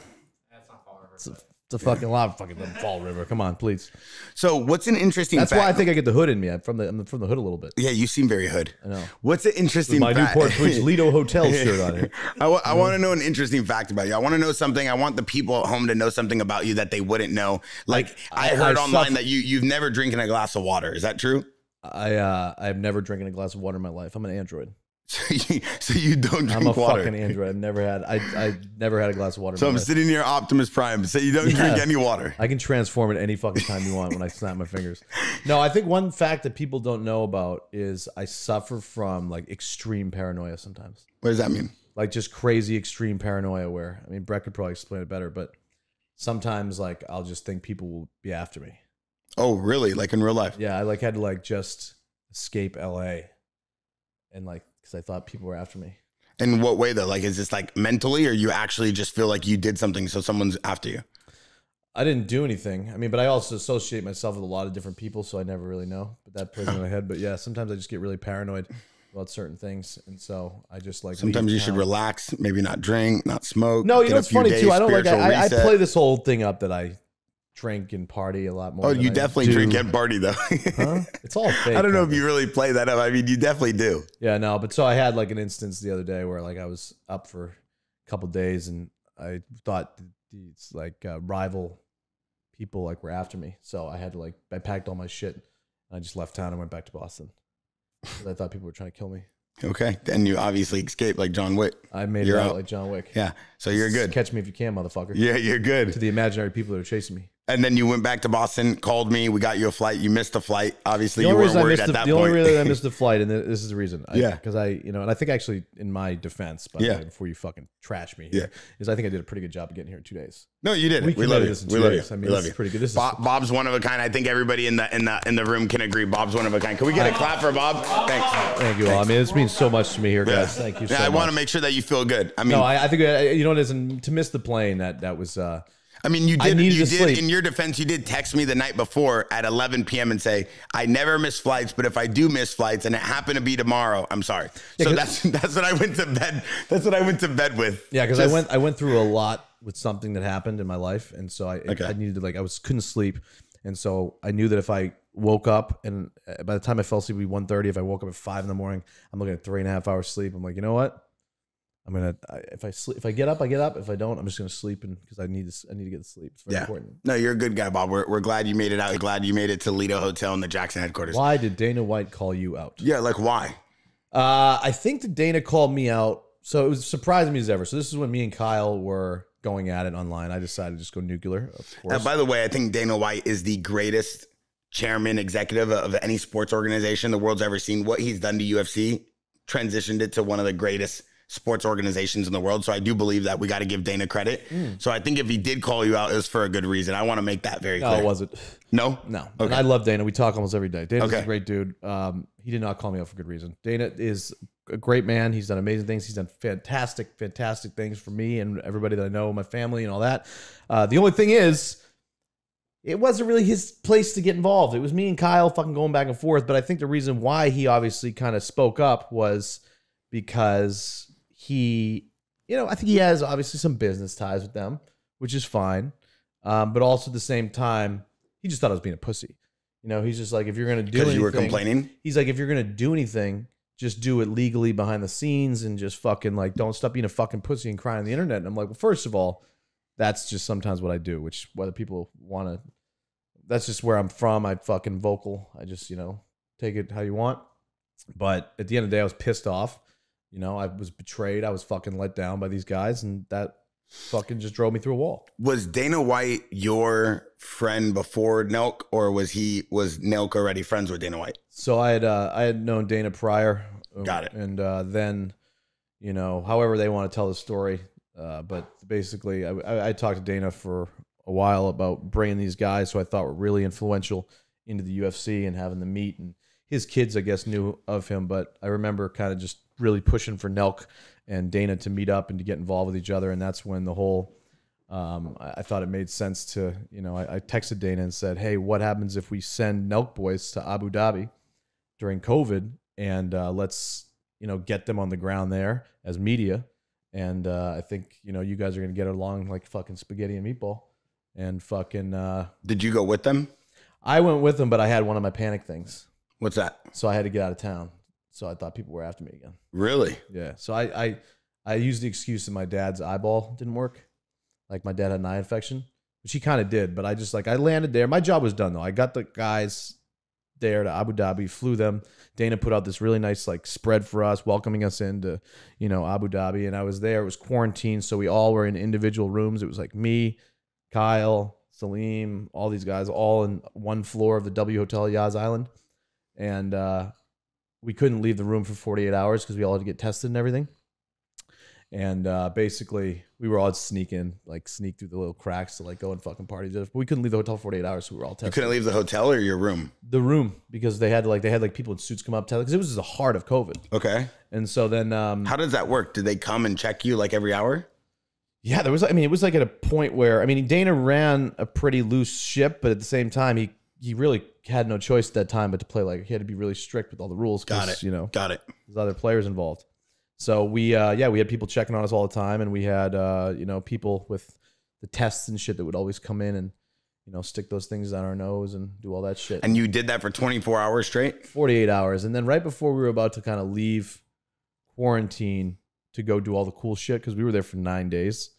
It's a, it's a fucking lot fucking the Fall River. Come on, please. So what's an interesting? That's fact? why I think I get the hood in me. I'm from the I'm from the hood a little bit. Yeah, you seem very hood. I know. What's an interesting? My fact? Newport Bridge Lido Hotel shirt on here. I want to know an interesting fact about you. I want to know something. I want the people at home to know something about you that they wouldn't know. Like I, I- heard I online suffer- that you you've never drinking a glass of water. Is that true? I uh I've never drinking a glass of water in my life. I'm an android. So you, so you don't drink water. I'm a water. fucking android. I've never had I I never had a glass of water. so I'm life. sitting near Optimus Prime. So you don't drink any water. I can transform at any fucking time you want when I snap my fingers. No, I think one fact that people don't know about is I suffer from like extreme paranoia sometimes. What does that mean? Like just crazy extreme paranoia where I mean Brett could probably explain it better, but sometimes like I'll just think people will be after me. Oh, really? Like in real life? Yeah, I like had to like just escape LA and like because I thought people were after me. In what way though? Like, is this like mentally, or you actually just feel like you did something, so someone's after you? I didn't do anything. I mean, but I also associate myself with a lot of different people, so I never really know. But that plays in my head. But yeah, sometimes I just get really paranoid about certain things, and so I just like. Sometimes you should relax, maybe not drink, not smoke. No, you know few funny days too. I don't like. I, I play this whole thing up that I drink and party a lot more. Oh, you definitely drink and party though. Huh? It's all fake. I don't know if you really play that up. I mean, you definitely do. Yeah, no, but so I had like an instance the other day where like I was up for a couple days and I thought these like uh, rival people like were after me, so I had to like I packed all my shit and I just left town and went back to Boston. I thought people were trying to kill me. Okay, then you obviously escaped like John Wick. I made You're it out, out. like John Wick. Yeah, so you're good. Catch me if you can, motherfucker. Yeah, you're good. To the imaginary people that are chasing me. And then you went back to Boston, called me. We got you a flight. You missed the flight. Obviously, The you only weren't reason I worried missed at the, that the only reason I missed the flight, and this is the reason. I, Yeah. because I, you know, and I think actually in my defense, by Yeah. way, before you fucking trash me, here, is I think I did a pretty good job of getting here in two days. no, you did. We We, love you. this in We two love days. you. I mean, we this is you. pretty good. This is- Bob, Bob's one of a kind. I think everybody in the in the in the room can agree. Bob's one of a kind. Can we get a clap for Bob? Thanks. Thank you all. I mean, this means so much to me here, guys. Thank you so yeah, I want to make sure that you feel good. I mean, no, I, I think uh, you know what it is, and to miss the plane that that was. uh I mean, you did. You did. sleep. In your defense, you did text me the night before at 11 p.m. and say, "I never miss flights, but if I do miss flights and it happened to be tomorrow, I'm sorry." Yeah, so that's that's what I went to bed. That's what I went to bed with. Yeah, because I went I went through a lot with something that happened in my life, and so I Okay. I needed to like I was couldn't sleep, and so I knew that if I woke up and uh, by the time I fell asleep, it'd be 1.30. If I woke up at five in the morning, I'm looking at three and a half hours sleep. I'm like, you know what? I'm gonna I, if I sleep if I get up, I get up. If I don't, I'm just gonna sleep and because I need to I need to get to sleep. It's very Yeah. important. No, you're a good guy, Bob. We're, we're glad you made it out. We're glad you made it to Lido Hotel in the Jaxxon headquarters. Why did Dana White call you out? Yeah, like why? Uh, I think that Dana called me out. So it was surprising me as ever. So this is when me and Kyle were going at it online. I decided to just go nuclear. Of course. Uh, by the way, I think Dana White is the greatest chairman executive of any sports organization the world's ever seen. What he's done to UFC transitioned it to one of the greatest sports organizations in the world. So I do believe that we got to give Dana credit. So I think if he did call you out, it was for a good reason. I want to make that very no, clear. it wasn't. No? No. Okay. And I love Dana. We talk almost every day. Dana's Okay. a great dude. Um, he did not call me out for good reason. Dana is a great man. He's done amazing things. He's done fantastic, fantastic things for me and everybody that I know, my family and all that. Uh, the only thing is, it wasn't really his place to get involved. It was me and Kyle fucking going back and forth. But I think the reason why he obviously kind of spoke up was because he, you know, I think he has obviously some business ties with them, which is fine. Um, but also at the same time, he just thought I was being a pussy. You know, he's just like, if you're gonna do Because anything, you were complaining? he's like, if you're gonna do anything, just do it legally behind the scenes and just fucking like, don't stop being a fucking pussy and crying on the internet. And I'm like, well, first of all, that's just sometimes what I do. Which whether people want to, that's just where I'm from. I fucking vocal. I just you know take it how you want. But at the end of the day, I was pissed off. You know, I was betrayed. I was fucking let down by these guys, and that fucking just drove me through a wall. Was Dana White your friend before Nelk, or was he was Nelk already friends with Dana White? So I had uh, I had known Dana prior. Got it. And uh, then, you know, however they want to tell the story. Uh, but basically, I, I, I talked to Dana for a while about bringing these guys who I thought were really influential into the UFC and having them meet. And his kids, I guess, knew of him. But I remember kind of just really pushing for Nelk and Dana to meet up and to get involved with each other. And that's when the whole um, I, I thought it made sense to, you know, I, I texted Dana and said, "Hey, what happens if we send Nelk boys to Abu Dhabi during COVID and uh, let's, you know, get them on the ground there as media? And uh, I think, you know, you guys are gonna get along like fucking spaghetti and meatball. and fucking. Uh, Did you go with them? I went with them, but I had one of my panic things, What's that? so I had to get out of town. So I thought people were after me again. Really? Yeah. So I I, I used the excuse that my dad's eyeball didn't work. Like my dad had an eye infection, which he kind of did, but I just like I landed there. My job was done though. I got the guys there to Abu Dhabi, flew them. Dana put out this really nice like spread for us, welcoming us into, you know, Abu Dhabi. And I was there. It was quarantined, so we all were in individual rooms. It was like me, Kyle, Salim, all these guys, all in one floor of the W Hotel Yas Island. And uh, we couldn't leave the room for 48 hours because we all had to get tested and everything. And uh, basically, we were all sneaking, like sneak through the little cracks to like go and fucking party. But we couldn't leave the hotel 48 hours, so we were all You tested couldn't leave the hotel or your room. the room because they had like they had like people in suits come up tell because it was the heart of COVID. Okay. And so then um How does that work? Did they come and check you like every hour? yeah, there was I mean it was like at a point where I mean Dana ran a pretty loose ship, but at the same time he he really had no choice at that time but to play like he had to be really strict with all the rules Got it. you know Got it. there's other players involved. So we uh yeah, we had people checking on us all the time and we had uh you know people with the tests and shit that would always come in and you know stick those things down our nose and do all that shit. And you did that for 24 hours straight? 48 hours. And then right before we were about to kind of leave quarantine to go do all the cool shit, because we were there for nine days.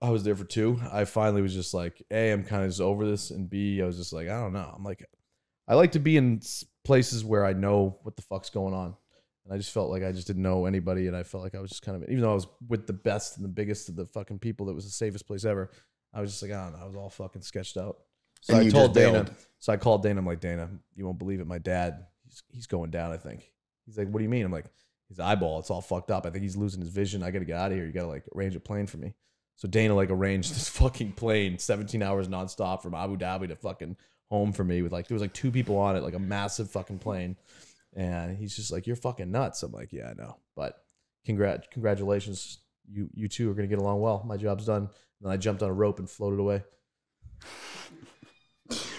I was there for two. I finally was just like, A, I'm kind of just over this. And B, I was just like, I don't know. I'm like, I like to be in places where I know what the fuck's going on. And I just felt like I just didn't know anybody. And I felt like I was just kind of, even though I was with the best and the biggest of the fucking people, that was the safest place ever. I was just like, I don't know. I was all fucking sketched out. So And I told Dana. bailed. So I called Dana. I'm like, Dana, you won't believe it. My dad, he's, he's going down. I think. He's like, what do you mean? I'm like, his eyeball, it's all fucked up. I think he's losing his vision. I got to get out of here. You got to like arrange a plane for me. So Dana like arranged this fucking plane, 17 hours nonstop from Abu Dhabi to fucking home for me with like there was like two people on it, like a massive fucking plane. And he's just like, You're fucking nuts. I'm like, Yeah, I know. But congrat congratulations. You you two are gonna get along well. My job's done. And then I jumped on a rope and floated away.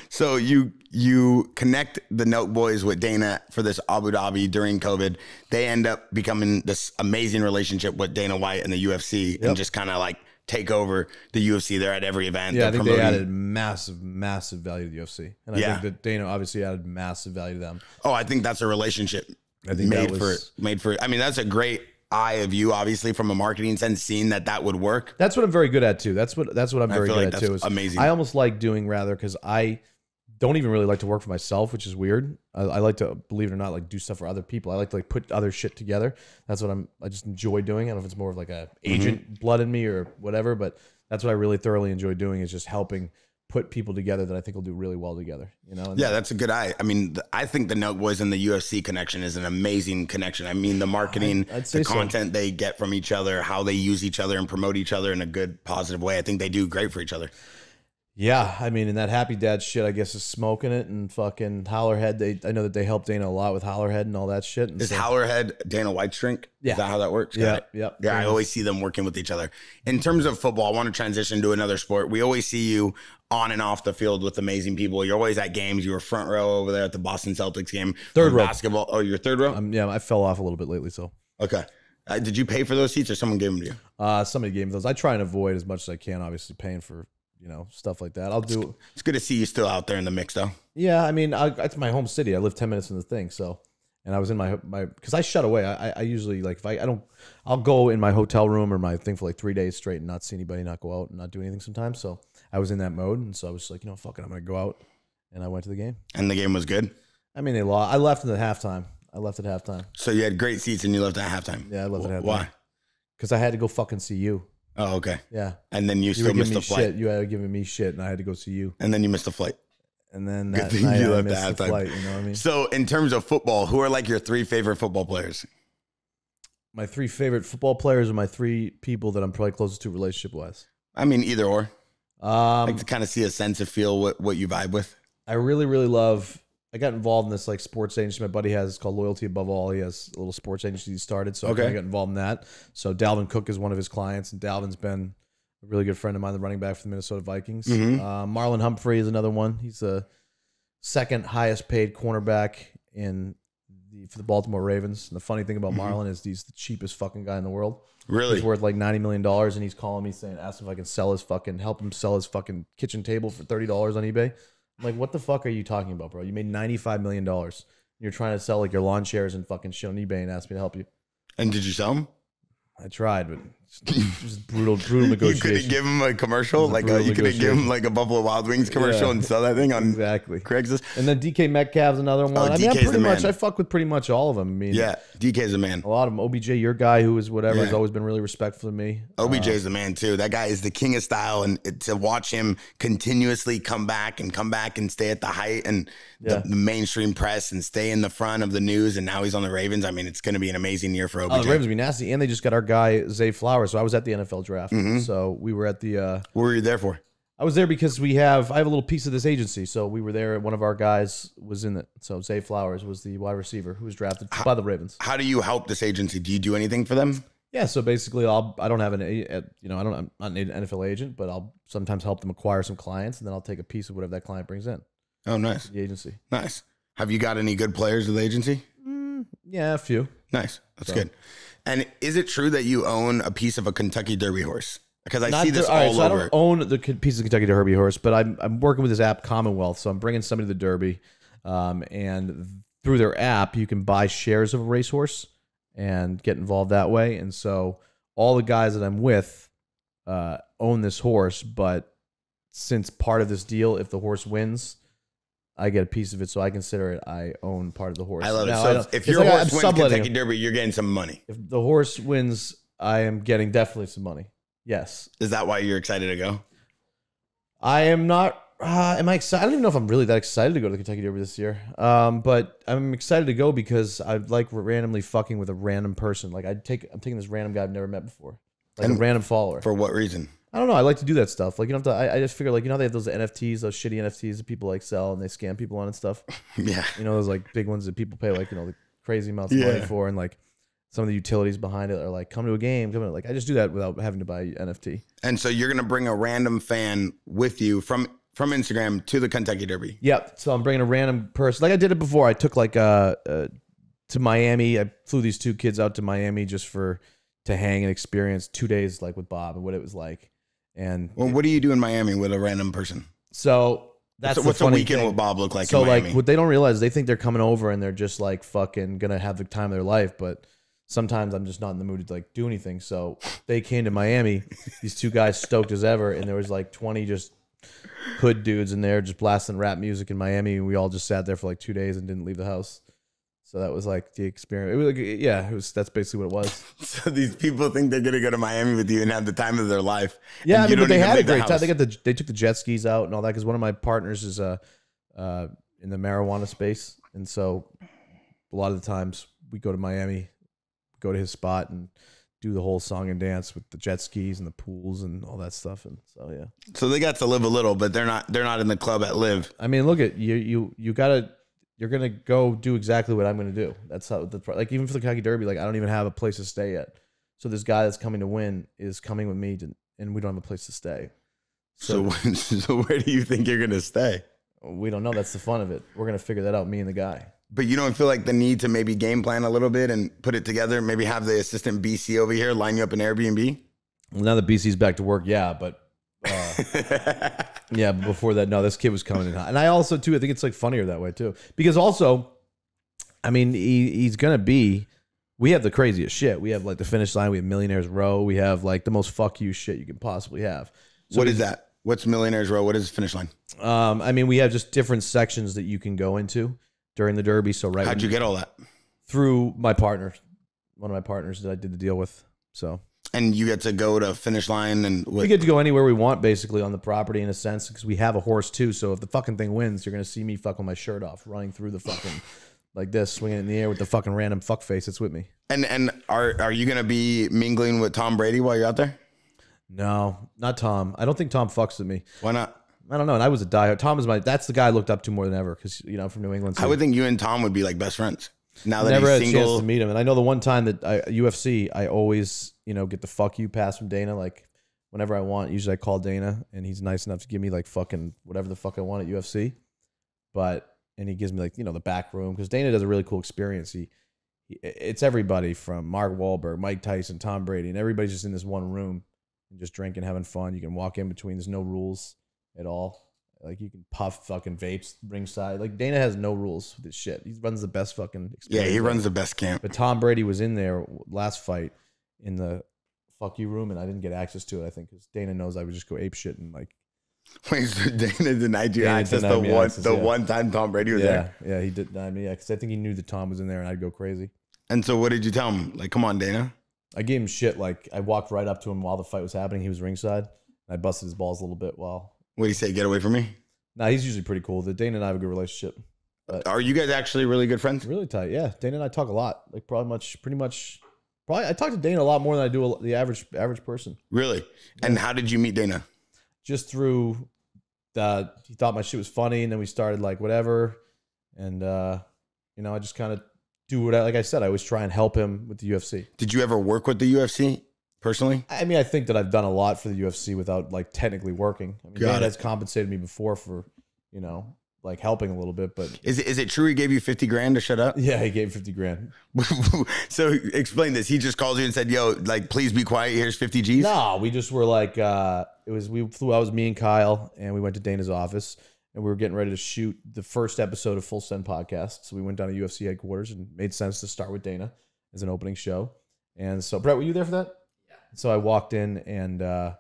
So you you connect the Nelk Boys with Dana for this Abu Dhabi during COVID. They end up becoming this amazing relationship with Dana White and the UFC and just kind of like take over the UFC. They're at every event. Yeah, I They're think they added massive, massive value to the UFC. And I Yeah. think that Dana obviously added massive value to them. Oh, I think that's a relationship I think made that for was made for. I mean, that's a great eye of you, obviously, from a marketing sense, seeing that that would work. That's what I'm very good at too. That's what that's what I'm I very good like at too. Is amazing. I almost like doing rather because I don't even really like to work for myself, which is weird. I, I like to believe it or not, like do stuff for other people. I like to like put other shit together. That's what I'm. I just enjoy doing. I don't know if it's more of like a Mm-hmm. agent blood in me or whatever, but that's what I really thoroughly enjoy doing is just helping put people together that I think will do really well together. You know? And Yeah, that's a good eye. I mean, th- I think the Nelk Boys and the UFC connection is an amazing connection. I mean, the marketing, say the so. content they get from each other, how they use each other and promote each other in a good, positive way. I think they do great for each other. Yeah, I mean, and that Happy Dad shit, I guess, is smoking it and fucking Howler Head. They, I know that they helped Dana a lot with Howler Head and all that shit. And Is so- Howlerhead Dana White's drink? Yeah. Is that how that works? Yeah, yep. Yeah, I always see them working with each other. In terms of football, I want to transition to another sport. We always see you on and off the field with amazing people. You're always at games. You were front row over there at the Boston Celtics game. Third row. Basketball. Oh, you're third row? Um, yeah, I fell off a little bit lately, so okay. Uh, did you pay for those seats or someone gave them to you? uh, somebody gave me those. I try and avoid as much as I can, obviously, paying for you know stuff like that. I'll do. It's good to see you still out there in the mix, though. Yeah, I mean, I, it's my home city. I live ten minutes from the thing, so and I was in my my because I shut away. I, I- usually like if I, I don't, I'll go in my hotel room or my thing for like three days straight and not see anybody, not go out and not do anything sometimes. So I was in that mode, and so I was like, you know, fuck it, I'm gonna go out, and I went to the game. And the game was good. I mean, they lost. I left in the halftime. I left at halftime. So you had great seats and you left at halftime. Yeah, I left at halftime. Why? Because I had to go fucking see you. Oh, okay. Yeah, And then you you still missed the me flight. shit. You had giving me shit, and I had to go see you. And then you missed the flight. And then Good that thing night you I left missed the flight. You know what I mean? So, in terms of football, who are like your three favorite football players? My three favorite football players are my three people that I'm probably closest to relationship wise. I mean, either or. I Um, like to kind of see a sense of feel what, what you vibe with. I really, really love. I got involved in this like sports agency my buddy has. It's called Loyalty Above All. He has a little sports agency he started, so Okay. I got involved in that. So Dalvin Cook is one of his clients, and Dalvin's been a really good friend of mine, the running back for the Minnesota Vikings. Mhm. Uh, Marlon Humphrey is another one. He's the second highest paid cornerback in the, for the Baltimore Ravens. And the funny thing about Mm-hmm. Marlon is he's the cheapest fucking guy in the world. Really? He's worth like ninety million dollars, and he's calling me saying, "Ask if I can sell his fucking, help him sell his fucking kitchen table for thirty dollars on eBay." I'm like, "What the fuck are you talking about, bro? You made ninety five million dollars. You're trying to sell like your lawn chairs and fucking shit on eBay and ask me to help you." And did you sell them? I tried, but just brutal, brutal You couldn't give him a commercial, like uh brutal you couldn't give him like a Buffalo Wild Wings commercial Yeah. and sell that thing on exactly. Craigslist. And then DK Metcalf's another one. I mean, I'm DK 's the pretty much man. I fuck with pretty much all of them. I mean, Yeah, DK's a man. a lot of them. OBJ, your guy who is whatever, has always been really respectful to me. Uh, OBJ's the man too. That guy is the king of style, and to watch him continuously come back and come back and stay at the height and Yeah. the, the mainstream press and stay in the front of the news, and now he's on the Ravens. I mean, it's going to be an amazing year for OBJ. Oh, the Ravens be nasty, and they just got our guy Zay Flowers. So I was at the NFL draft. Mm-hmm. So we were at the. uh what were you there for? I was there because we have I have a little piece of this agency. So we were there. One of our guys was in it. So Zay Flowers was the wide receiver who was drafted by the Ravens. How do you help this agency? Do you do anything for them? Yeah. So basically, I'll I don't have an you know I don't I'm not an NFL agent, but I'll sometimes help them acquire some clients, and then I'll take a piece of whatever that client brings in Oh, nice, the agency. nice. Have you got any good players with the agency? Yeah, a few. Nice, that's good. And is it true that you own a piece of a Kentucky Derby horse? Because I Not see this the- all right, all so I don't own the piece of Kentucky Derby horse, but I'm I'm working with this app Commonwealth, so I'm bringing somebody to the Derby, um, and through their app you can buy shares of a racehorse and get involved that way. And so all the guys that I'm with uh, own this horse, but since part of this deal, if the horse wins. I get a piece of it, so I consider it I own part of the horse. I love it. So if, if your like horse I'm wins Kentucky him. Derby, you're getting some money. if the horse wins, I am getting definitely some money. Yes, Is that why you're excited to go? I am not. Uh, am I excited? I don't even know if I'm really that excited to go to the Kentucky Derby this year. Um, but I'm excited to go because I like randomly fucking with a random person. Like I take, I'm taking this random guy I've never met before, like a And random follower. For what reason? I don't know. I like to do that stuff. Like you don't have to. I, I just figure like you know they have those NFTs, those shitty NFTs that people like sell and they scam people on and stuff. Yeah. You know those like big ones that people pay like you know the crazy amounts of money for, and like some of the utilities behind it are like come to a game, come to like I just do that without having to buy NFT. And so you're gonna bring a random fan with you from from Instagram to the Kentucky Derby. Yep. So I'm bringing a random person. Like I did it before. I took like uh, uh to Miami. I flew these two kids out to Miami just for to hang and experience two days like with Bob and what it was like. And Well, what do you do in Miami with a random person? so that's so the what's a weekend thing. with Bob look like so in Miami? like what they don't realize is they think they're coming over and they're just like fucking gonna have the time of their life, but sometimes I'm just not in the mood to like do anything. So they came to Miami, these two guys stoked as ever, and there was like 20 just hood dudes in there just blasting rap music in Miami, and we all just sat there for like two days and didn't leave the house. So that was like the experience. It was like, yeah, it was. That's basically what it was. so these people think they're gonna go to Miami with you and have the time of their life. Yeah, I mean, but they had a leave the great time. They got the they took the jet skis out and all that because one of my partners is uh, uh in the marijuana space, and so a lot of the times we go to Miami, go to his spot and do the whole song and dance with the jet skis and the pools and all that stuff. And so yeah, So they got to live a little, but they're not they're not in the club at Live. I mean, look at you you you gotta. You're gonna go do exactly what I'm gonna do. That's how the like even for the Kentucky Derby, like I don't even have a place to stay yet. So this guy that's coming to win is coming with me, to, and we don't have a place to stay. So so where do you think you're gonna stay? We don't know. That's the fun of it. We're gonna figure that out, me and the guy. But you don't feel like the need to maybe game plan a little bit and put it together. Maybe have the assistant BC over here line you up an Airbnb. Well, now that BC's back to work, yeah, but uh, yeah, but before that, no, this kid was coming in hot, and I also too, I think it's like funnier that way too, because also, I mean, he, he's gonna be. We have the craziest shit. We have like the finish line. We have Millionaires Row. We have like the most fuck you shit you can possibly have. So what is that? What's Millionaires Row? What is the finish line? Um, I mean, we have just different sections that you can go into during the Derby. So right How'd you get all that? through my partner, one of my partners that I did the deal with. So And you get to go to finish line and we get to go anywhere we want basically on the property in a sense because we have a horse too. So if the fucking thing wins, you're gonna see me fucking my shirt off, running through the fucking like this, swinging it in the air with the fucking random fuck face that's with me. and and are are you gonna be mingling with Tom Brady while you're out there? No, not Tom. I don't think Tom fucks with me. Why not? I don't know. And I was a diehard. Tom is my. That's the guy I looked up to more than ever because you know I'm from New England. So I would think you and Tom would be like best friends. Now that never had he's a chance single, to meet him. And I know the one time that I, UFC, I always you know get the fuck you pass from Dana. Like whenever I want, usually I call Dana and he's nice enough to give me like fucking whatever the fuck I want at UFC. But and he gives me like you know the back room because Dana does a really cool experience. He, he it's everybody from Mark Wahlberg, Mike Tyson, Tom Brady, and everybody's just in this one room and just drinking, having fun. You can walk in between. There's no rules at all. Like you can puff fucking vapes ringside. Like Dana has no rules with this shit. He runs the best fucking. Yeah, he runs the best camp. But Tom Brady was in there last fight in the fuck you room, and I didn't get access to it. I think because Dana knows I would just go ape shit and like Wait, so Dana denied you Dana access denied the one access, the yeah. one time Tom Brady was yeah, there. yeah, he did. Mean, yeah, because I think he knew that Tom was in there, and I'd go crazy. And so what did you tell him? Like, come on, Dana. I gave him shit. Like I walked right up to him while the fight was happening. He was ringside, and I busted his balls a little bit while. What do you say? Get away from me. Nah, he's usually pretty cool. The Dana and I have a good relationship. Are you guys actually really good friends? Really tight. Yeah, Dana and I talk a lot. Like probably much, pretty much. Probably I talk to Dana a lot more than I do the average average person. Really? And how did you meet Dana? just through the he thought my shit was funny and then we started like whatever and uh you know i just kind of do what I, like i said i always try and help him with the ufc Did you ever work with the UFC personally? i mean i think that i've done a lot for the ufc without like technically working i mean Got Dan it. has compensated me before for you know like helping a little bit but Is it, is it true he gave you 50 grand to shut up? yeah he gave 50 grand so explain this. He just called you and said, yo, like, please be quiet. Here's 50 G's. No, we just were like, uh, it was we flew. I was me and Kyle, and we went to Dana's office, and we were getting ready to shoot the first episode of Full Send podcast. So we went down to UFC headquarters, and made sense to start with Dana as an opening show. And so, Brett, were you there for that? Yeah. So I walked in, and uh,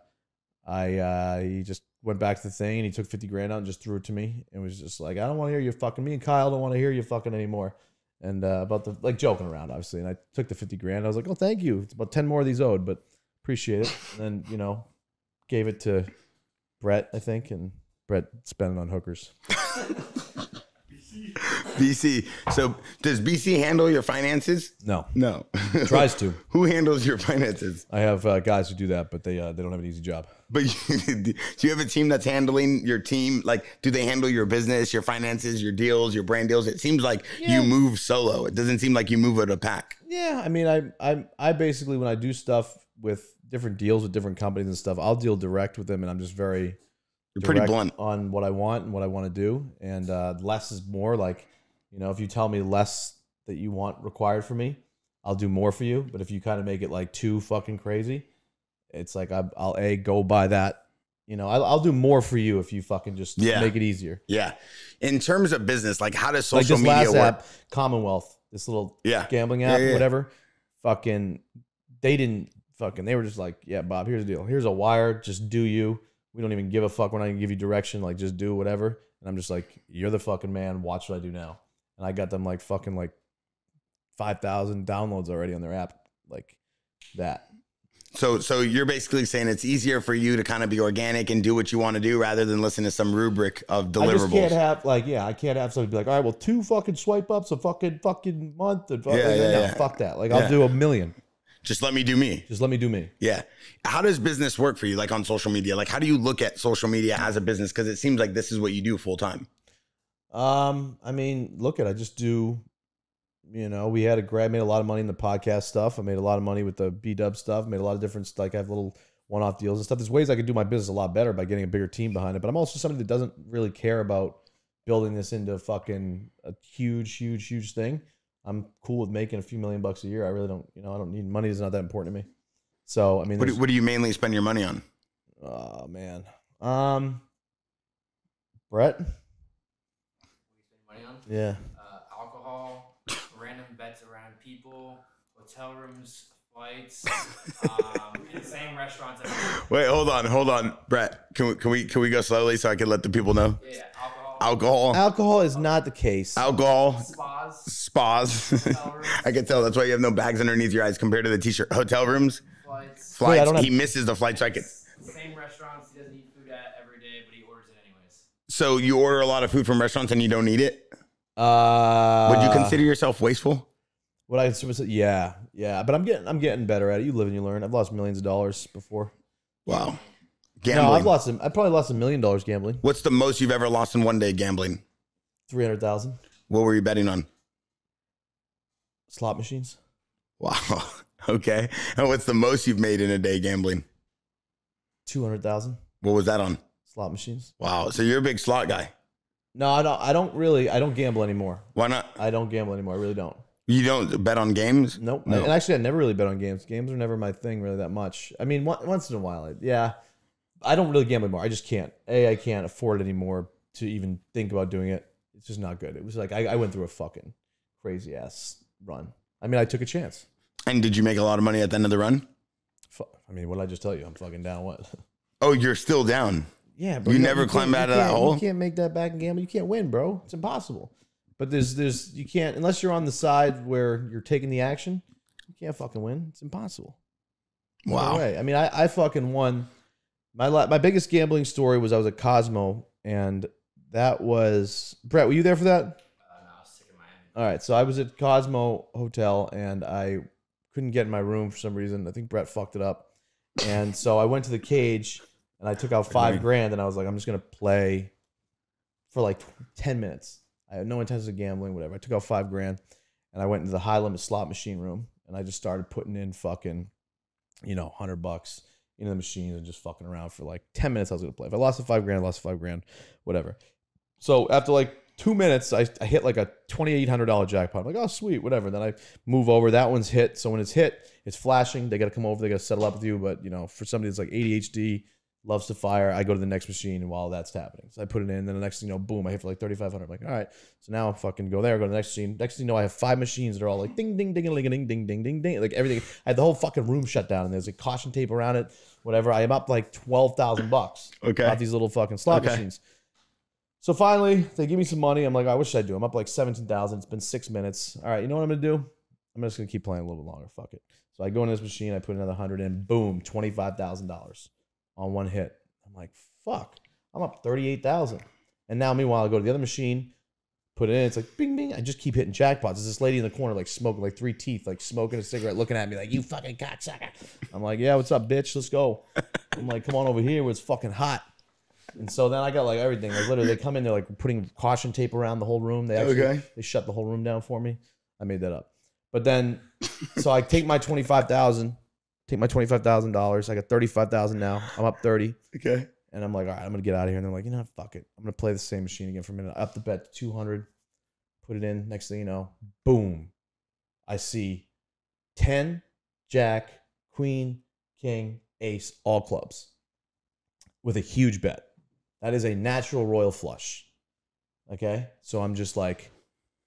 I uh, he just went back to the thing, and he took fifty grand out and just threw it to me, and was just like, I don't want to hear you fucking. Me and Kyle don't want to hear you fucking anymore. And uh, about the like joking around, obviously. And I took the fifty grand. I was like, oh, thank you. It's about ten more of these owed, but appreciate it. And then you know, gave it to Brett, I think, and Brett spent it on hookers. BC. So does BC handle your finances? No, No. tries to. Who handles your finances? I have uh, guys who do that, but they uh, they don't have an easy job. But you, do you have a team that's handling your team? Like, do they handle your business, your finances, your deals, your brand deals? It seems like Yeah. you move solo. It doesn't seem like you move with a pack. Yeah, I mean, I I I basically when I do stuff with different deals with different companies and stuff, I'll deal direct with them, and I'm just very You're pretty blunt. on what I want and what I want to do, and uh, less is more. Like, you know, if you tell me less that you want required for me, I'll do more for you. But if you kind of make it like too fucking crazy, it's like I, I'll a go by that. You know, I'll, I'll do more for you if you fucking just Yeah. make it easier. Yeah. In terms of business, like how does like social this media work? app, Commonwealth, this little Yeah. gambling app, yeah, yeah. whatever. Fucking, they didn't fucking. They were just like, yeah, Bob. Here's the deal. Here's a wire. Just do you. We don't even give a fuck. We're not gonna give you direction. Like, just do whatever. And I'm just like, you're the fucking man. Watch what I do now. And I got them like fucking like five thousand downloads already on their app. Like that. So, so you're basically saying it's easier for you to kind of be organic and do what you want to do rather than listen to some rubric of deliverables. I just can't have like yeah, I can't have somebody be like, all right, well, two fucking swipe ups a fucking fucking month and fuck, Yeah, yeah, yeah. fuck that. Like. I'll do a million. Just let me do me. Just let me do me. Yeah. How does business work for you, like on social media? Like, how do you look at social media as a business? Because it seems like this is what you do full time. Um, I mean, look at I just do. You know, we had a grad made a lot of money in the podcast stuff. I made a lot of money with the B Dub stuff. Made a lot of different like I have little one off deals and stuff. There's ways I could do my business a lot better by getting a bigger team behind it. But I'm also somebody that doesn't really care about building this into fucking a huge, huge, huge thing. I'm cool with making a few million bucks a year. I really don't, you know, I don't need money. is not that important to me. So I mean, What do, what do you mainly spend your money on? oh man, um, Brett, Money on yeah. uh, alcohol, random bets around people, hotel rooms, flights, um, in the same restaurants. Wait, hold on, hold on, Brett. Can we can we can we go slowly so I can let the people know? yeah, alcohol, Alcohol, Alcohol is not the case. alcohol, spas, spas. I can tell that's why you have no bags underneath your eyes compared to the t-shirt. Hotel rooms, flights, flights. I don't have- he misses the flights. So I can. same restaurants. He doesn't eat food at every day, but he orders it anyways. So you order a lot of food from restaurants and you don't eat it. Uh, Would you consider yourself wasteful? What I consider? Yeah, yeah. But I'm getting, I'm getting better at it. You live and you learn. I've lost millions of dollars before. Wow. No, Gambling. I've lost. I probably lost a million dollars gambling. What's the most you've ever lost in one day gambling? Three hundred thousand What were you betting on? slot machines. Wow. Okay. And what's the most you've made in a day gambling? Two hundred thousand What was that on? slot machines. Wow. So you're a big slot guy. No, I don't. I don't really. I don't gamble anymore. Why not? I don't gamble anymore. I really don't. You don't bet on games? Nope. No. And actually, I never really bet on games. Games are never my thing really that much. I mean, once in a while, I, yeah. I don't really gamble anymore. I just can't. A, I can't afford it anymore to even think about doing it. It's just not good. It was like I, I went through a fucking crazy ass run. I mean, I took a chance. And did you make a lot of money at the end of the run? I mean, what did I just tell you? I'm fucking down. What? Oh, you're still down. Yeah, You never climb out of that hole? You can't make that back and gamble. You can't win, bro. It's impossible. But there's there's you can't unless you're on the side where you're taking the action. You can't fucking win. It's impossible. No Wow. way. I mean, I, I fucking won. My la- my biggest gambling story was I was at Cosmo, and that was Brett. Were you there for that? Uh, no, I was sick in Miami. All right, so I was at Cosmo Hotel, and I couldn't get in my room for some reason. I think Brett fucked it up, and so I went to the cage, and I took out five grand, and I was like, I'm just gonna play for like ten minutes. I had no intention of gambling, whatever. I took out five grand, and I went into the high limit slot machine room, and I just started putting in fucking, you know, hundred bucks into the machines and just fucking around for like ten minutes. I was gonna play. If I lost the five grand, I lost five grand, whatever. So after like two minutes, I, I hit like a twenty eight hundred dollar jackpot. I'm like, oh sweet, whatever. Then I move over. That one's hit. So when it's hit, it's flashing. They got to come over. They got to settle up with you. But you know, for somebody that's like ADHD, loves to fire, I go to the next machine while that's happening. So I put it in. Then the next thing you know, boom, I hit for like thirty five hundred. I'm like, all right. So now I fucking go there, go to the next machine. Next thing you know, I have five machines that are all like ding ding ding ding ding ding ding ding ding. Like everything. I had the whole fucking room shut down, and there's a caution tape around it. Whatever. I am up like twelve thousand bucks. Okay. Off these little fucking slot Okay. machines. So finally, they give me some money. I'm like, I wish I do. I'm up like seventeen thousand. It's been six minutes. All right, you know what I'm gonna do? I'm just gonna keep playing a little bit longer. Fuck it. So I go in this machine. I put another hundred in. Boom, twenty five thousand dollars on one hit. I'm like, fuck. I'm up thirty eight thousand. And now, meanwhile, I go to the other machine, put it in. It's like bing bing. I just keep hitting jackpots. There's this lady in the corner like smoking like three teeth, like smoking a cigarette, looking at me like you fucking cocksucker. I'm like, yeah, what's up, bitch? Let's go. I'm like, come on over here where it's fucking hot. And so then I got like everything. Like literally, they come in, they're like putting caution tape around the whole room. They actually Okay. they shut the whole room down for me. I made that up. But then, so I take my twenty five thousand, take my twenty five thousand dollars. I got thirty five thousand now. I'm up thirty, Okay. and I'm like, all right, I'm gonna get out of here. And they're like, you know, fuck it. I'm gonna play the same machine again for a minute. Up the bet to two hundred, put it in. Next thing you know, boom, I see ten, Jack, Queen, King, Ace, all clubs, with a huge bet. That is a natural royal flush. Okay, so I'm just like,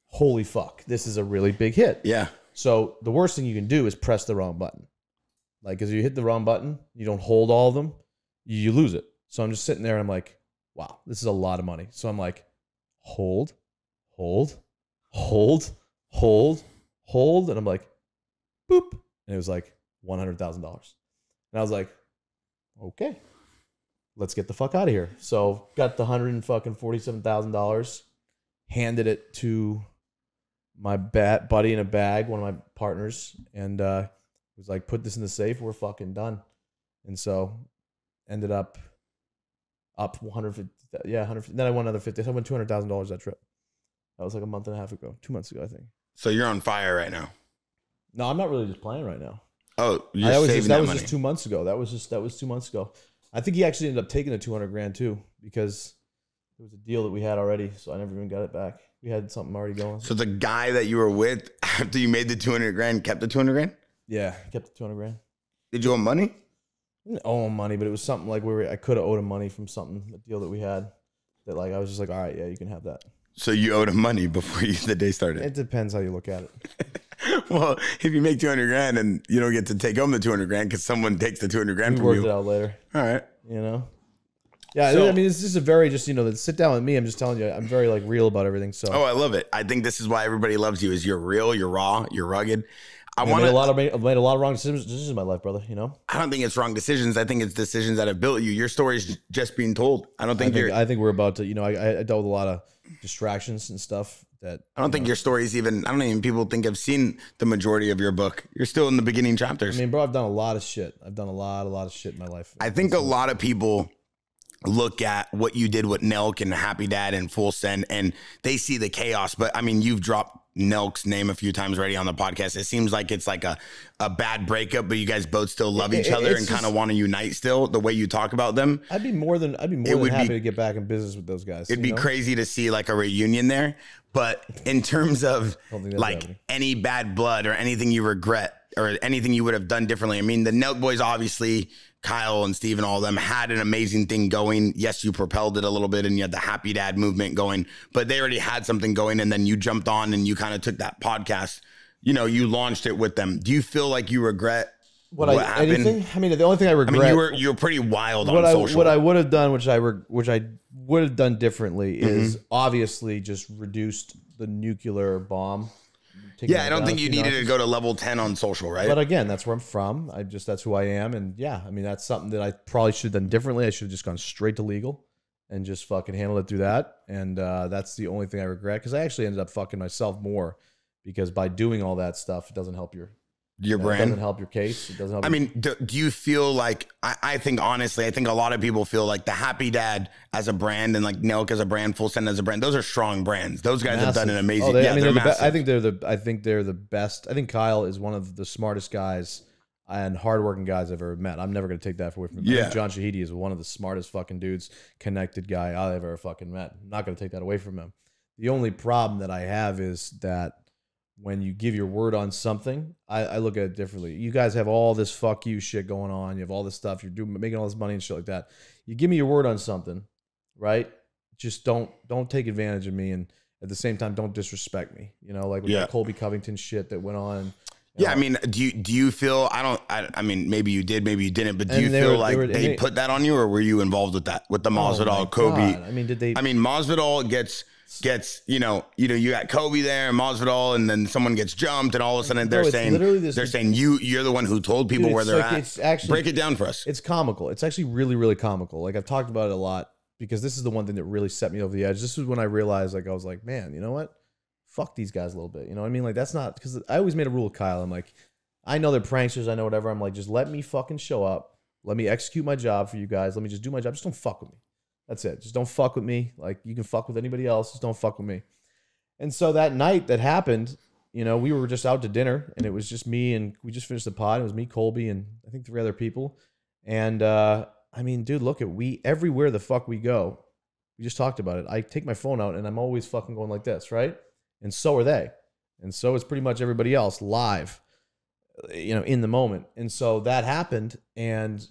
holy fuck, this is a really big hit. Yeah. So the worst thing you can do is press the wrong button. Like, because you hit the wrong button, you don't hold all of them, you, lose it. So I'm just sitting there and I'm like, wow, this is a lot of money. So I'm like, hold, hold, hold, hold, hold. And I'm like, boop. And it was like $100,000. And I was like, okay, let's get the fuck out of here. So got the hundred and fucking forty-seven thousand dollars, handed it to my bat buddy in a bag, one of my partners, and uh, was like, "Put this in the safe. We're fucking done." And so, ended up up one hundred fifty. Yeah, hundred. Then I won another fifty. So I won two hundred thousand dollars that trip. That was like a month and a half ago, two months ago, I think. So you're on fire right now. No, I'm not really just playing right now. Oh, you're I was saving just, that, that, was money. just two months ago. That was just that was two months ago. I think he actually ended up taking the two hundred grand too because it was a deal that we had already. So I never even got it back. We had something already going. so the guy that you were with after you made the 200 grand kept the 200 grand? Yeah, kept the two hundred grand. Did you owe money? I didn't owe him money, but it was something like we were. I could have owed him money from something, a deal that we had. That like I was just like, all right, yeah, you can have that. So you owed him money before you, the day started. It depends how you look at it. well, if you make 200 grand and you don't get to take home the 200 grand because someone takes the 200 grand We from worked you. it out later. All right. You know. Yeah, So- I mean, it's just a very just you know, sit down with me. I'm just telling you, I'm very like real about everything. So Oh, I love it. I think this is why everybody loves you is you're real, you're raw, you're rugged. I I want made a lot of I've made a lot of wrong decisions, decisions in my life, brother. You know. I don't think it's wrong decisions. I think it's decisions that have built you. Your story is just being told. I don't I think, think, your I think we're about to, you know, I, I dealt with a lot of distractions and stuff that I don't think your story is even I don't even people think I've seen the majority of your book. You're still in the beginning chapters. I mean, bro, I've done a lot of shit. I've done a lot, a lot of shit in my life. I think a lot of people look at what you did with Nelk and Happy Dad and Full Send and they see the chaos. But I mean, you've dropped Nelk's name a few times already on the podcast. It seems like it's like a, a bad breakup, but you guys both still love each It- other and kind of want to unite still, the way you talk about them. I'd be more than I'd be more It than would happy be- to get back in business with those guys. It'd be know? crazy to see like a reunion there. But in terms of Don't think that's like happening. any bad blood or anything you regret or anything you would have done differently, I mean, the Nelk boys obviously, Kyle and Steve and all of them had an amazing thing going. Yes, you propelled it a little bit and you had the Happy Dad movement going, but they already had something going. And then you jumped on and you kind of took that podcast, you know, you launched it with them. Do you feel like you regret What, what, I happened? anything? I mean, the only thing I regret. I mean, you were you were pretty wild on what I social. what I would have done, which I re- which I would have done differently, Mm-hmm. is obviously just reduced the nuclear bomb. Yeah, I don't think you few needed to go to level 10 on social, right? But again, that's where I'm from. I just that's who I am, and yeah, I mean that's something that I probably should have done differently. I should have just gone straight to legal and just fucking handled it through that. And uh, that's the only thing I regret because I actually ended up fucking myself more because by doing all that stuff, it doesn't help your Your it brand. doesn't help your case. It doesn't help. I mean, do, do you feel like I, I think honestly, I think a lot of people feel like the Happy Dad as a brand and like Nelk as a brand, Full Send as a brand. Those are strong brands. Those guys have done an amazing. Oh, they- yeah, I mean, they're they're the be- I think they're the. I think they're the best. I think Kyle is one of the smartest guys and hardworking guys I've ever met. I'm never going to take that away from him. Yeah. John Shahidi is one of the smartest fucking dudes, connected guy I've ever fucking met. I'm not going to take that away from him. The only problem that I have is that when you give your word on something, I, I look at it differently. You guys have all this fuck you shit going on. You have all this stuff. You're doing making all this money and shit like that. You give me your word on something, right? Just don't don't take advantage of me and at the same time don't disrespect me. You know, like with Yeah. Colby Covington shit that went on. yeah, know. I mean, do you do you feel? I don't. I, I mean, maybe you did, maybe you didn't. But do And you feel were- they like were- they, they- put that on you, or were you involved with that with the Oh Masvidal, Colby? God. I mean, did they? I mean, Masvidal gets gets you know you know you got Colby there and Masvidal, and then someone gets jumped, and all of a sudden they're it's saying literally this- they're saying you you're the one who told people Dude, where they're like- at. it's actually- Break it down for us. it's comical. It's actually really, really comical. Like I've talked about it a lot because this is the one thing that really set me over the edge. This is when I realized, like, I was like, man, you know what? Fuck these guys a little bit. You know what I mean? Like that's not because I always made a rule with Kyle. I'm like, I know they're pranksters. I know whatever. I'm like, just let me fucking show up. Let me execute my job for you guys. Let me just do my job. Just don't fuck with me. That's it. Just don't fuck with me. Like you can fuck with anybody else. Just don't fuck with me. And so that night that happened, you know, we were just out to dinner and it was just me and we just finished the pod. It was me, Colby, and I think three other people. And uh, I mean, dude, look at we everywhere the fuck we go. We just talked about it. I take my phone out and I'm always fucking going like this, right? And so are they. And so is pretty much everybody else live, you know, in the moment. And so that happened. And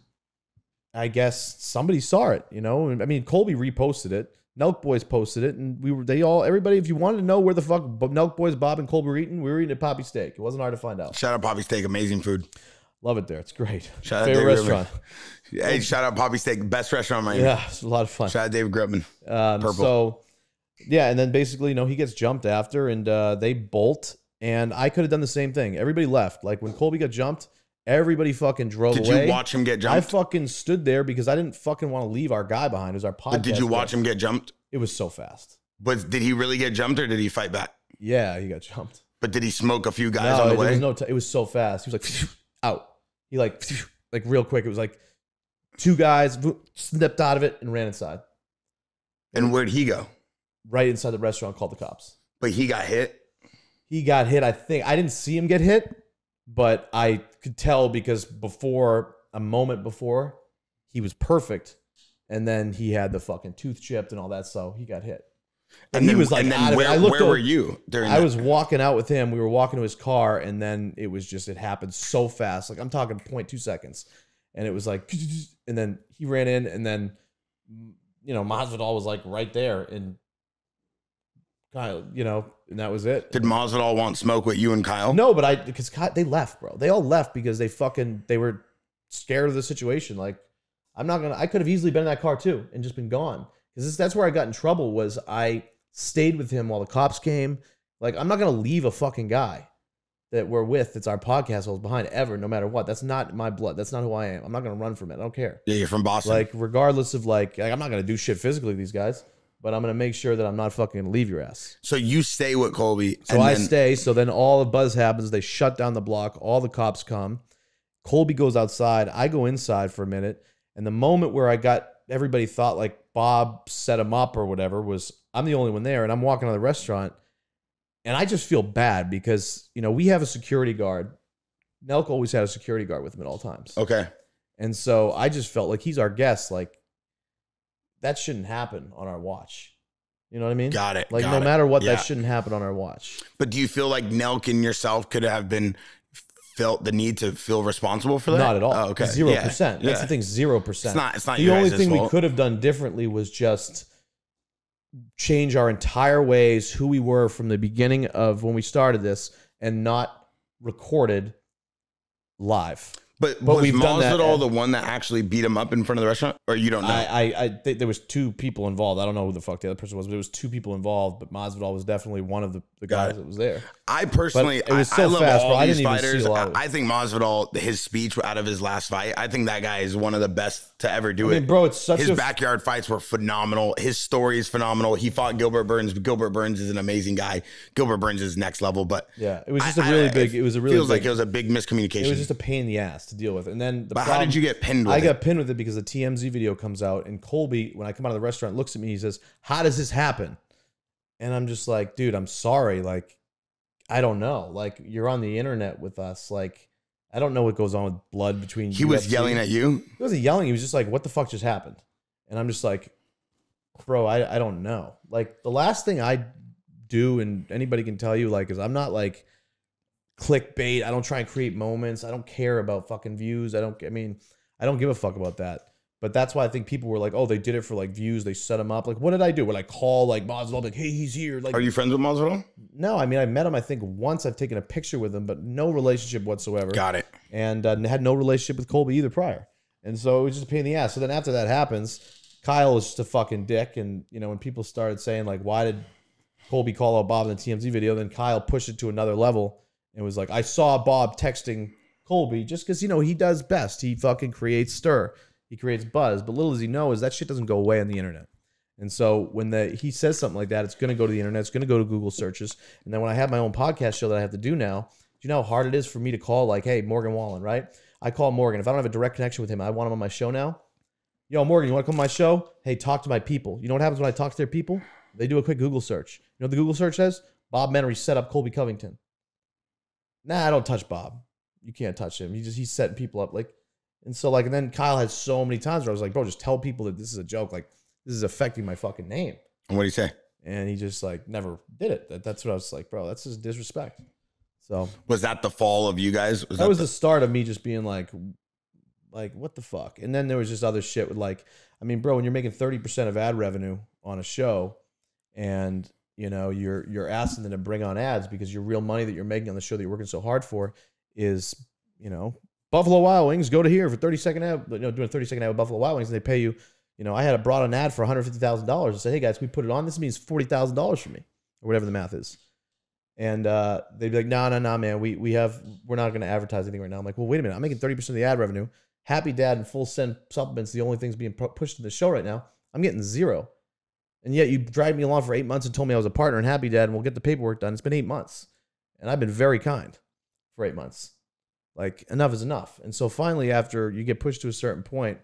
I guess somebody saw it, you know. I mean, Colby reposted it. Nelk Boys posted it, and we were they all everybody. If you wanted to know where the fuck Nelk Boys, Bob, and Colby were eating, we were eating at Papi Steak. It wasn't hard to find out. Shout out Papi Steak, amazing food. Love it there. It's great. Shout out Favorite Dave restaurant. Hey, shout out Papi Steak, best restaurant in Miami. Yeah, it's a lot of fun. Shout out David Grutman. Um, Purple. so, yeah, and then basically, you know, he gets jumped after, and uh, they bolt. And I could have done the same thing. Everybody left. Like when Colby got jumped, everybody fucking drove Did away. you watch him get jumped? I fucking stood there because I didn't fucking want to leave our guy behind. It was our podcast. but did you watch him get jumped? It was so fast. But did he really get jumped or did he fight back? Yeah, he got jumped. But did he smoke a few guys no, on the there way? was no. It was so fast. He was like out. He like like real quick. It was like two guys snipped out of it and ran inside, and where'd he go? right inside the restaurant. Called the cops. But he got hit. He got hit. I think I didn't see him get hit, but I could tell because before a moment before he was perfect, and then he had the fucking tooth chipped and all that. So he got hit. And, he then, was like, and then out of it. where, I looked where over- were you during I that? was walking out with him. We were walking to his car, and then it was just it happened so fast. Like I'm talking 0.2 seconds, and it was like, and then he ran in, and then you know Masvidal was like right there, and Kyle, you know, and that was it. Did Masvidal want smoke with you and Kyle? No, but I because they left, bro. They all left because they fucking they were scared of the situation. Like I'm not gonna. I could have easily been in that car too and just been gone because that's where I got in trouble. Was I stayed with him while the cops came. Like I'm not gonna leave a fucking guy that we're with. That's our podcast. I was behind ever, no matter what. That's not my blood. That's not who I am. I'm not gonna run from it. I don't care. Yeah, you're from Boston. Like regardless of like, like I'm not gonna do shit physically these guys, but I'm gonna make sure that I'm not fucking gonna leave your ass. so you stay with Colby. So I then, stay. So then all the buzz happens. They shut down the block. All the cops come. Colby goes outside. I go inside for a minute. And the moment where I got everybody thought like Bob set him up or whatever was I'm the only one there and I'm walking out of the restaurant and I just feel bad because you know we have a security guard. Nelk always had a security guard with him at all times. Okay. And so I just felt like he's our guest. Like that shouldn't happen on our watch. You know what I mean? Got it. Like got no it. matter what, Yeah. that shouldn't happen on our watch. But do you feel like Nelk and yourself could have been felt the need to feel responsible for that? Not at all. Oh, okay. Zero Yeah. percent. That's Yeah. the thing. Zero percent. It's not. It's not the only thing we could have done differently was just change our entire ways, who we were from the beginning of when we started this, and not recorded live. But, But was we've done that, Masvidal the one that actually beat him up in front of the restaurant, or you don't know? I, I, I think there was two people involved. I don't know who the fuck the other person was, but there was two people involved. But Masvidal was definitely one of the, the guys that was there. I personally, But it was I, so I love fast, all bro. I these didn't even see fighters. I. I think Masvidal, his speech out of his last fight, I think that guy is one of the best to ever do I it. bro, it's such his backyard fights were phenomenal. His story is phenomenal. He fought Gilbert Burns. Gilbert Burns is an amazing guy. Gilbert Burns is next level, but yeah. It was just a a really big. It was a really feels big, like it was a big miscommunication. it was just a pain in the ass to deal with. And then the but how did you get pinned with I it? got pinned with it because the TMZ video comes out and Colby, when I come out of the restaurant, looks at me. He says, "How does this happen?" And I'm just like, "Dude, I'm sorry. Like, I don't know. Like, you're on the internet with us. Like, I don't know what goes on with blood between." he was yelling at you. He wasn't yelling. He was just like, "What the fuck just happened?" And I'm just like, "Bro, I I don't know." Like the last thing I do, and anybody can tell you, like, is I'm not like clickbait. I don't try and create moments. I don't care about fucking views. I don't. I mean, I don't give a fuck about that. But that's why I think people were like, "Oh, they did it for like views. They set him up." Like, what did I do? Would I call like Masvidal, like, "Hey, he's here"? Like, Are you friends with Masvidal? no. I mean, I met him. I think once. I've taken a picture with him, but no relationship whatsoever Got it. and uh, had no relationship with Colby either prior. And so it was just a pain in the ass. So then after that happens, Kyle is just a fucking dick. And, you know, when people started saying, like, why did Colby call out Bob in the TMZ video? Then Kyle pushed it to another level and was like, I saw Bob texting Colby just because, you know, he does best. He fucking creates stir, he creates buzz. But little does he know is that shit doesn't go away on the internet. And so when the he says something like that, it's going to go to the internet. It's going to go to Google searches. And then when I have my own podcast show that I have to do now, do you know how hard it is for me to call like, hey, Morgan Wallen, right? I call Morgan. If I don't have a direct connection with him, I want him on my show now. Yo, Morgan, you want to come on my show? Hey, talk to my people. You know what happens when I talk to their people? They do a quick Google search. You know what the Google search says? Bob Menery set up Colby Covington. Nah, I don't touch Bob. You can't touch him. He just he's setting people up like, and so like, and then Kyle had so many times where I was like, bro, just tell people that this is a joke. Like, this is affecting my fucking name. And what do you say? And he just like never did it. That, that's what I was like, bro. That's just disrespect. So Was that the fall of you guys? Was that was the, the start of me just being like, like what the fuck. And then there was just other shit with like, I mean, bro, when you're making thirty percent of ad revenue on a show, and you know you're you're asking them to bring on ads because your real money that you're making on the show that you're working so hard for is, you know, Buffalo Wild Wings. Go to here for thirty second ad, you know, doing a thirty second ad with Buffalo Wild Wings, and they pay you. You know, I had a brought an ad for one hundred fifty thousand dollars and said, "Hey guys, we put it on. This means forty thousand dollars for me, or whatever the math is." And uh, they'd be like, "No, no, no, man. We we have we're not going to advertise anything right now." I'm like, "Well, wait a minute. I'm making thirty percent of the ad revenue. Happy Dad and Full Send supplements the only things being pu- pushed in the show right now. I'm getting zero. And yet you dragged me along for eight months and told me I was a partner in Happy Dad and we'll get the paperwork done. It's been eight months, and I've been very kind for eight months. Like enough is enough. And so finally, after you get pushed to a certain point,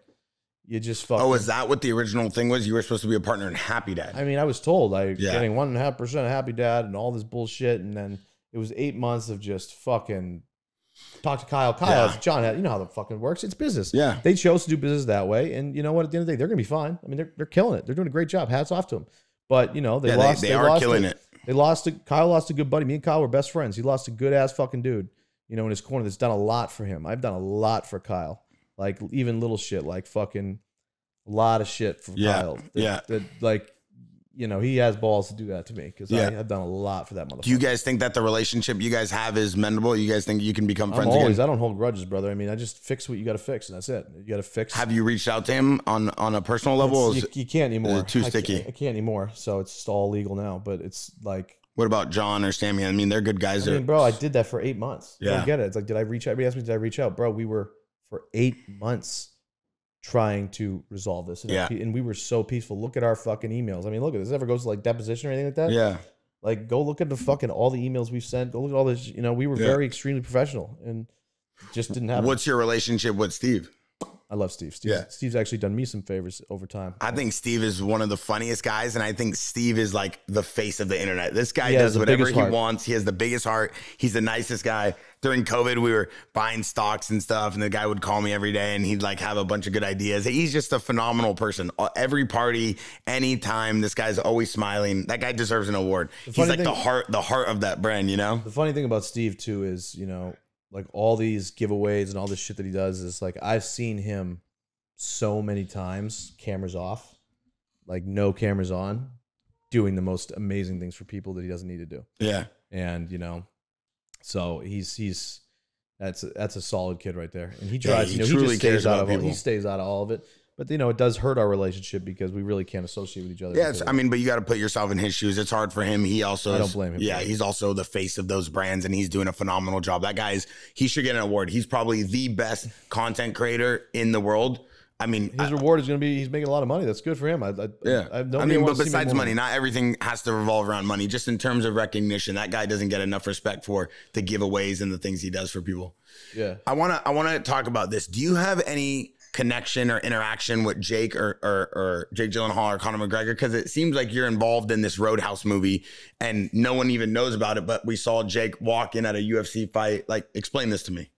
you just fucking. Oh, is that what the original thing was? You were supposed to be a partner in Happy Dad. I mean, I was told I Yeah. getting one and a half percent of Happy Dad and all this bullshit, and then it was eight months of just fucking talk to Kyle. Kyle, Yeah. John, you know how the fucking works. It's business. yeah. They chose to do business that way, and you know what? At the end of the day, they're gonna be fine. I mean, they're they're killing it. They're doing a great job. Hats off to them. But you know, they yeah, lost. they, they, are lost killing to- it. They lost to Kyle. Lost a good buddy. Me and Kyle were best friends. He lost a good ass fucking dude. You know, in his corner, that's done a lot for him. I've done a lot for Kyle. Like even little shit, like fucking a lot of shit for Yeah, Kyle. That- yeah. That like, you know, he has balls to do that to me because Yeah. I've done a lot for that motherfucker. Do you guys think that the relationship you guys have is mendable? You guys think you can become I'm friends always. again? I don't hold grudges, brother. I mean, I just fix what you got to fix, and that's it. You got to fix. Have you reached out to him on on a personal level? or It's- is you, you can't anymore. too I can't- sticky? I can't, anymore. So it's all legal now. But it's like, what about John or Sammy? I mean, they're good guys. I mean, bro, I did that for eight months. Yeah. don't get it. It's like, did I reach out? Everybody asked me, did I reach out? Bro, we were for eight months trying to resolve this. And, Yeah. and we were so peaceful. Look at our fucking emails. I mean, look at this. Ever goes to like deposition or anything like that? yeah. Like, go look at the fucking all the emails we've sent. Go look at all this. You know, we were Yeah. very extremely professional and just didn't have. What's your relationship with Steve? I love Steve. Steve's, Yeah. Steve's actually done me some favors over time. I think Steve is one of the funniest guys, and I think Steve is like the face of the internet. This guy He does whatever he heart. wants. He has the biggest heart. He's the nicest guy. During COVID, we were buying stocks and stuff, and the guy would call me every day, and he'd like have a bunch of good ideas. He's just a phenomenal person. Uh, Every party, anytime, this guy's always smiling. That guy deserves an award. He's funny like the heart, the heart of that brand. You know? The funny thing about Steve too is, you know, like all these giveaways and all this shit that he does is like I've seen him so many times, cameras off, like no cameras on, doing the most amazing things for people that he doesn't need to do. Yeah. And you know, so he's he's that's that's a solid kid right there, and he Yeah, he you know, he truly just stays cares out of all, people. he stays out of all of it. But you know, it does hurt our relationship because we really can't associate with each other. Yeah, I mean, but you got to put yourself in his shoes. It's hard for him. He also, I don't is- blame him Yeah, he's also the face of those brands, and he's doing a phenomenal job. That guy's he should get an award. He's probably the best content creator in the world. I mean, his I- reward is going to be he's making a lot of money. That's good for him. I, I, yeah. I, I, mean, but wants to see me besides money, not everything has to revolve around money. Just in terms of recognition, that guy doesn't get enough respect for the giveaways and the things he does for people. Yeah. I want to I want to talk about this. Do you have any connection or interaction with Jake or or, or Jake Gyllenhaal or Conor McGregor? Because it seems like you're involved in this Roadhouse movie and no one even knows about it. But we saw Jake walk in at a UFC fight. Like, explain this to me.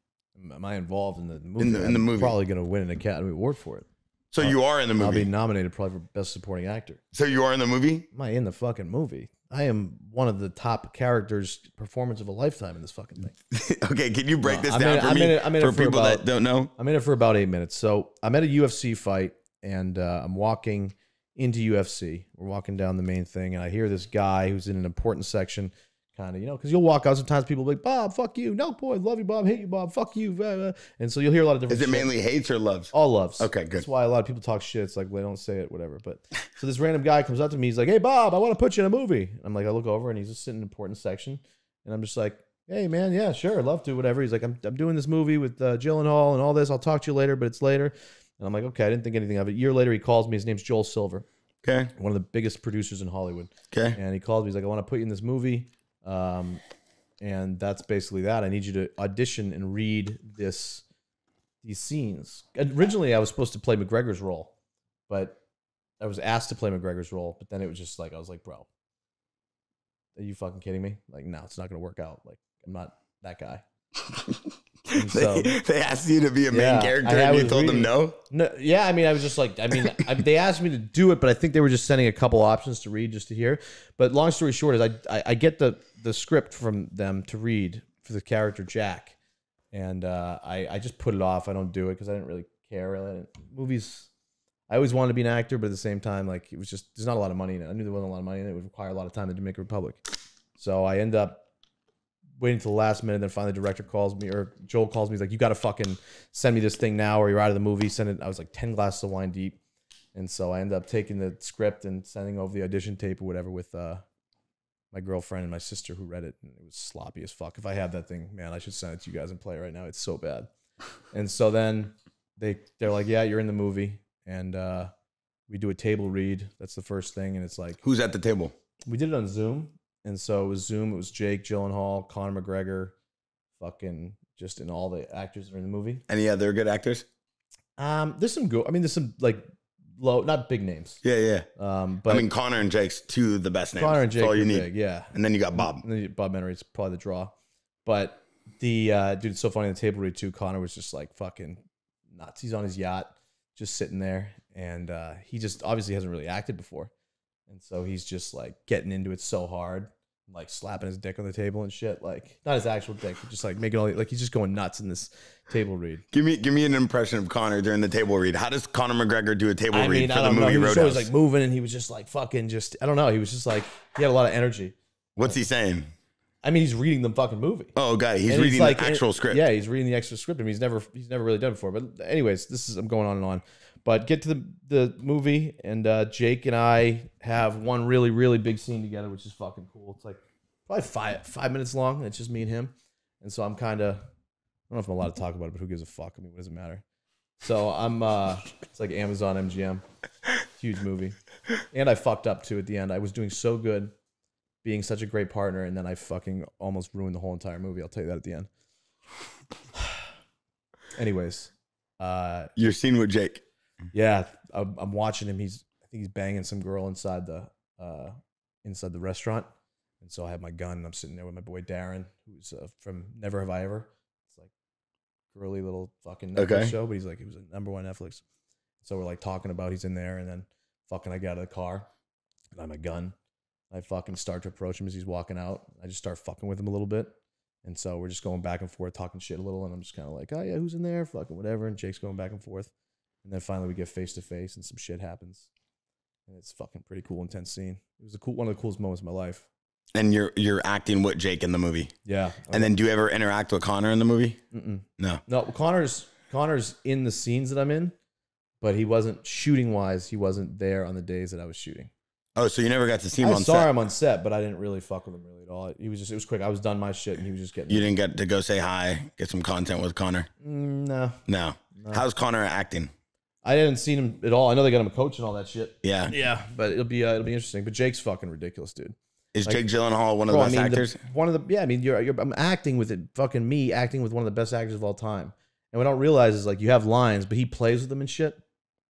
Am I involved in the movie? the- in the movie. Probably going to win an Academy Award for it. So you are in the movie. I'll be nominated probably for Best Supporting Actor. So you are in the movie. Am I in the fucking movie? I am one of the top characters, performance of a lifetime in this fucking thing. okay, can you break this I'm down in- for I'm me in it- I'm in it for for people about- that don't know? I'm in it for about eight minutes. So I'm at a UFC fight and uh, I'm walking into UFC. We're walking down the main thing and I hear this guy who's in an important section, kind of, you know, because you'll walk out. Sometimes people will be like, Bob, fuck you. No, boy, love you, Bob. Hate you, Bob. Fuck you. blah, blah." And so you'll hear a lot of different Is it shit. mainly hates or loves? All loves. Okay, good. That's why a lot of people talk shit. It's like they don't say it, whatever. But so this random guy comes up to me. He's like, "Hey, Bob, I want to put you in a movie." And I'm like, I look over and he's just sitting in an important section, and I'm just like, "Hey, man, yeah, sure, I'd love to, whatever." He's like, "I'm, I'm doing this movie with uh, Gyllenhaal and all this. I'll talk to you later, but it's later." And I'm like, "Okay, I didn't think anything of it." A year later, he calls me. His name's Joel Silver, Okay, one of the biggest producers in Hollywood. okay. And he called me. He's like, I want to put you in this movie. Um, and that's basically that. I need you to audition and read this these scenes. Originally, I was supposed to play McGregor's role, but I was asked to play McGregor's role. But then it was just like I was like, bro, are you fucking kidding me? Like, no, it's not gonna work out. Like, I'm not that guy. So- they, they asked you to be a main Yeah, character, I- I and you told them no. No, yeah, I mean, I was just like, I mean, I, they asked me to do it, but I think they were just sending a couple options to read just to hear. But long story short is, I I, I get the the script from them to read for the character Jack, and uh, I I just put it off. I don't do it because I didn't really care. I didn't, movies, I always wanted to be an actor, but at the same time, like it was just there's not a lot of money in it. I knew there wasn't a lot of money in it. It would require a lot of time in the Dominican Republic, so I end up waiting to the last minute. Then finally, the director calls me or Joel calls me. He's like, "You got to fucking send me this thing now, or you're out of the movie." Send it. I was like ten glasses of wine deep, and so I ended up taking the script and sending over the audition tape or whatever with uh, my girlfriend and my sister who read it. And it was sloppy as fuck. If I have that thing, man, I should send it to you guys and play it right now. It's so bad. and so then they they're like, "Yeah, you're in the movie," and uh, we do a table read. That's the first thing, and it's like Who's at the table? we did it on Zoom, and so it was Zoom. It was Jake Gyllenhaal, Conor McGregor, fucking just in all the actors that are in the movie. Any other good actors? Um, there's some go. I mean, there's some like low, not big names. Yeah, yeah. Um, but I mean, Conor and Jake's two of the best names. Conor and That's Jake all you need. big, yeah. And then you got Bob. And then you- Bob Menery is probably the draw, but the uh, dude, it's so funny. on The table read too. Conor was just like fucking nuts. He's on his yacht, just sitting there, and uh, he just obviously hasn't really acted before, and so he's just like getting into it so hard, like slapping his dick on the table and shit. Like not his actual dick, but just like making all like he's just going nuts in this table read. Give me give me an impression of Conor during the table read. How does Conor McGregor do a table I read mean, for I the don't know. movie He was Roadhouse? always like moving, and he was just like fucking just I don't know. He was just like he had a lot of energy. What's he saying? I mean, he's reading the fucking movie. Oh, God, he's And reading like- the actual script. Yeah, he's reading the extra script. I mean, he's never he's never really done it before. But anyways, this is I'm going on and on. But get to the the movie, and uh, Jake and I have one really really big scene together, which is fucking cool. It's like probably five five minutes long. It's just me and him, and so I'm kind of I don't know if I'm allowed to talk about it, but who gives a fuck? I mean, what does it matter? So I'm uh, it's like Amazon MGM, huge movie, and I fucked up too at the end. I was doing so good being such a great partner, and then I fucking almost ruined the whole entire movie. I'll tell you that at the end. Anyways, uh, You're seen with Jake. Yeah, I'm, I'm watching him. He's I think he's banging some girl inside the uh, inside the restaurant, and so I have my gun. and I'm sitting there with my boy Darren, who's uh, from Never Have I Ever. It's like girly little fucking Netflix Okay. show, but he's like he was a number one Netflix. So we're like talking about he's in there, and then fucking I get out of the car, and I have my gun. I fucking start to approach him as he's walking out. I just start fucking with him a little bit. And so we're just going back and forth, talking shit a little, and I'm just kind of like, oh yeah, who's in there? Fucking whatever. And Jake's going back and forth. And then finally we get face to face and some shit happens. And it's fucking pretty cool, intense scene. It was a cool one of the coolest moments of my life. And you're you're acting with Jake in the movie. Yeah. And then do you ever interact with Conor in the movie? Mm-mm. No. No, Conor's Conor's in the scenes that I'm in, but he wasn't shooting wise, he wasn't there on the days that I was shooting. Oh, so you never got to see him I on saw set. him on set, but I didn't really fuck with him really at all. He was just it was quick. I was done my shit and he was just getting You didn't get to go say hi, get some content with Conor. Mm, no. No. How's Conor acting? I haven't seen him at all. I know they got him a coach and all that shit. Yeah. Yeah, but it'll be uh, it'll be interesting. But Jake's fucking ridiculous, dude. Is Like- Jake Gyllenhaal one of the Bro, I best mean, the- actors? one of the yeah. I mean, you're, you're I'm acting with it. Fucking me acting with one of the best actors of all time. And what I don't realize is like you have lines, but he plays with them and shit.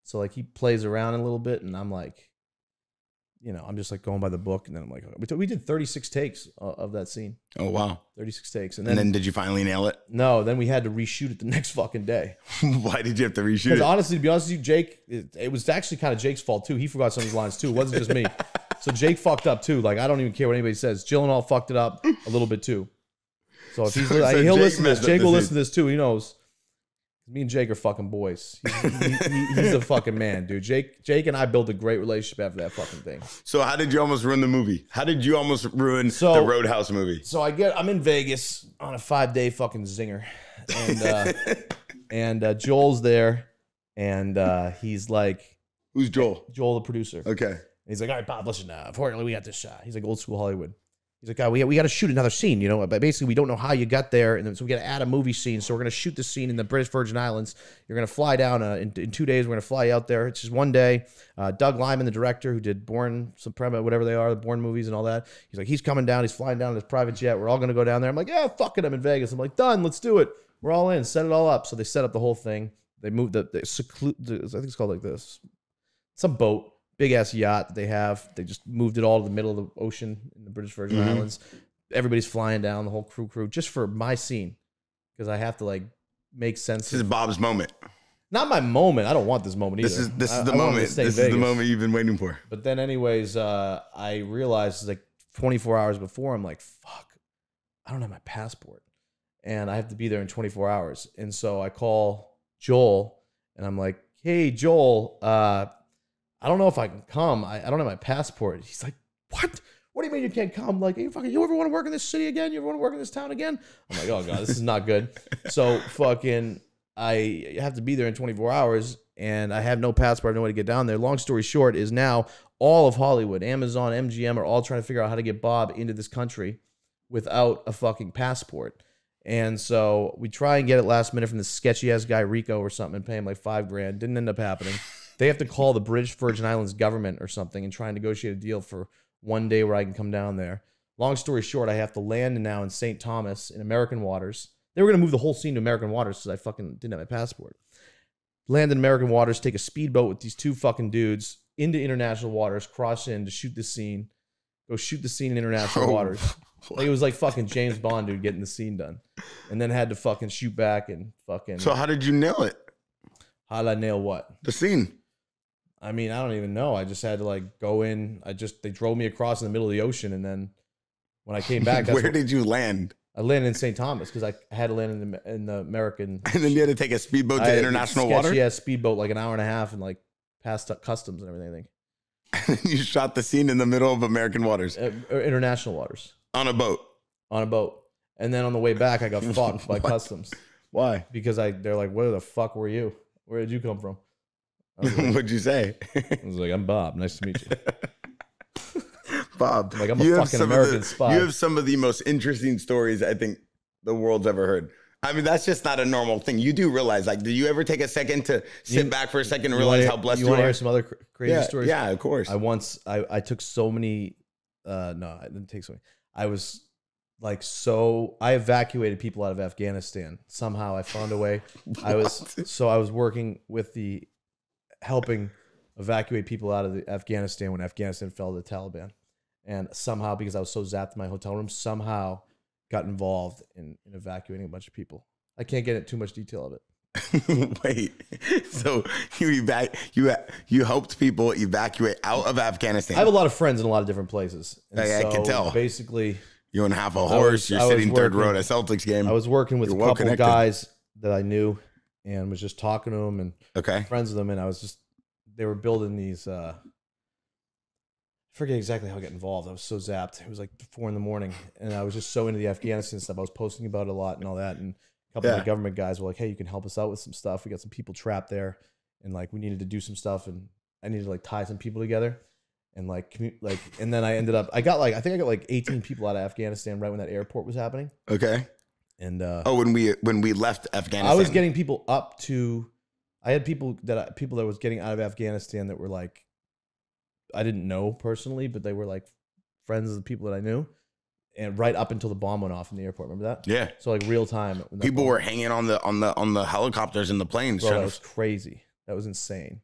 So like he plays around a little bit, and I'm like, you know, I'm just like going by the book, and then I'm like, we, we did 36 takes uh, of that scene, oh wow. 36 takes, and And then, then did you finally nail it? no, then we had to reshoot it the next fucking day. Why did you have to reshoot Because it? honestly, to be honest with you, Jake, it, it was actually kind of Jake's fault too. He forgot some of his lines too. It wasn't just me. So Jake fucked up too. Like I don't even care what anybody says. Gyllenhaal fucked it up a little bit too. So if he's So- li- so he'll Jake listen to this. Jake will listen to this too. He knows. Me and Jake are fucking boys. He's, he- he- he's a fucking man, dude. Jake, Jake and I built a great relationship after that fucking thing. So how did you almost ruin the movie? How did you almost ruin So- the Roadhouse movie? So I get, I'm in Vegas on a five day fucking zinger, and uh, and uh, Joel's there, and uh, he's like, Who's Joel? Joel, the producer. Okay. And he's like, all right, Bob, listen, uh, unfortunately, we got this shot. He's like, old school Hollywood. He's like, oh, we, we got to shoot another scene, you know, but basically, we don't know how you got there. And then, so we got to add a movie scene. So we're going to shoot the scene in the British Virgin Islands. You're going to fly down uh, in, in two days. We're going to fly out there. It's just one day. Uh, Doug Liman, the director who did Bourne Suprema, whatever they are, the Bourne movies and all that. He's like, he's coming down. He's flying down in his private jet. We're all going to go down there. I'm like, yeah, fuck it. I'm in Vegas. I'm like, done. Let's do it. We're all in. Set it all up. So they set up the whole thing. They moved the, the, seclu- the I think it's called like this some boat, big ass yacht that they have. They just moved it all to the middle of the ocean in the British Virgin Mhm. Islands. Everybody's flying down, the whole crew, crew, just for my scene because I have to like make sense. This is Bob's moment. not my moment. I don't want this moment either. This is this is the I moment. in This is the moment you've been waiting for. But then, anyways, uh, I realized like 24 hours before, I'm like, fuck, I don't have my passport, and I have to be there in 24 hours. And so I call Joel, and I'm like, hey, Joel, uh, I don't know if I can come. I, I don't have my passport. He's like, what? What do you mean you can't come? Like, you fucking, you ever want to work in this city again? You ever want to work in this town again? I'm like, oh god, this is not good. So fucking, I have to be there in 24 hours, and I have no passport. I have no way to get down there. Long story short, is now all of Hollywood, Amazon, MGM are all trying to figure out how to get Bob into this country without a fucking passport. And so we try and get it last minute from this sketchy ass guy Rico or something and pay him like five grand. Didn't end up happening. They have to call the British Virgin Islands government or something and try and negotiate a deal for one day where I can come down there. Long story short, I have to land now in St. Thomas in American waters. They were gonna move the whole scene to American waters because I fucking didn't have my passport. Land in American waters, take a speedboat with these two fucking dudes into international waters, cross in to shoot the scene, go shoot the scene in international Oh, waters. Like it was like fucking James Bond dude getting the scene done, and then had to fucking shoot back and fucking. So how did you nail it? how did I nail what? The scene. I mean, I don't even know. I just had to like go in. I just they drove me across in the middle of the ocean, and then when I came back, Where what- did you land? I landed in St. Thomas because I had to land in the, in the American. And then you had to take a speedboat to had international sketchy water. ass speedboat, like an hour and a half, and like past customs and everything. I think you shot the scene in the middle of American waters Uh, or international waters on a boat. on a boat, and then on the way back, I got fucked by customs Why? because I they're like, "Where the fuck were you? Where did you come from?" Like, What'd you say? I was like, "I'm Bob. Nice to meet you." Bob, Like, I'm a you have fucking some of American the- spy. You have some of the most interesting stories I think the world's ever heard. I mean, that's just not a normal thing. You do realize, like, do you ever take a second to sit You- back for a second and realize wanna- how blessed you you, want to are? hear some other cr- crazy yeah, stories? yeah, of course. I once I, I took so many uh no, I didn't take so many. I was like so I evacuated people out of Afghanistan. Somehow I found a way. I was so I was working with the helping evacuate people out of the Afghanistan when Afghanistan fell to the Taliban. And somehow because I was so zapped in my hotel room, somehow got involved in, in evacuating a bunch of people. I can't get into too much detail of it. Wait, so you evac you you helped people evacuate out of Afghanistan? I have a lot of friends in a lot of different places. And I- I can tell. Basically, you own half a horse. was- you're I sitting third row at a Celtics game. I was working with You're a couple connected. guys that I knew and was just talking to them and okay. friends with them. And I was just, they were building these, uh, I forget exactly how I got involved. I was so zapped. It was like four in the morning. And I was just so into the Afghanistan stuff. I was posting about it a lot and all that. And a couple of the government guys were like, hey, you can help us out with some stuff. We got some people trapped there. And like, we needed to do some stuff. And I needed to like tie some people together. And like, commu- like, and then I ended up, I got like, I think I got like 18 people out of Afghanistan right when that airport was happening. Okay. And, uh, Oh, when we when we left Afghanistan, I was getting people up to. I had people that I, people that was getting out of Afghanistan that were like, I didn't know personally, but they were like friends of the people that I knew, and right up until the bomb went off in the airport. Remember that? yeah. So like real time. People were hanging on the on the on the helicopters and the planes. Bro, that was crazy. That was insane.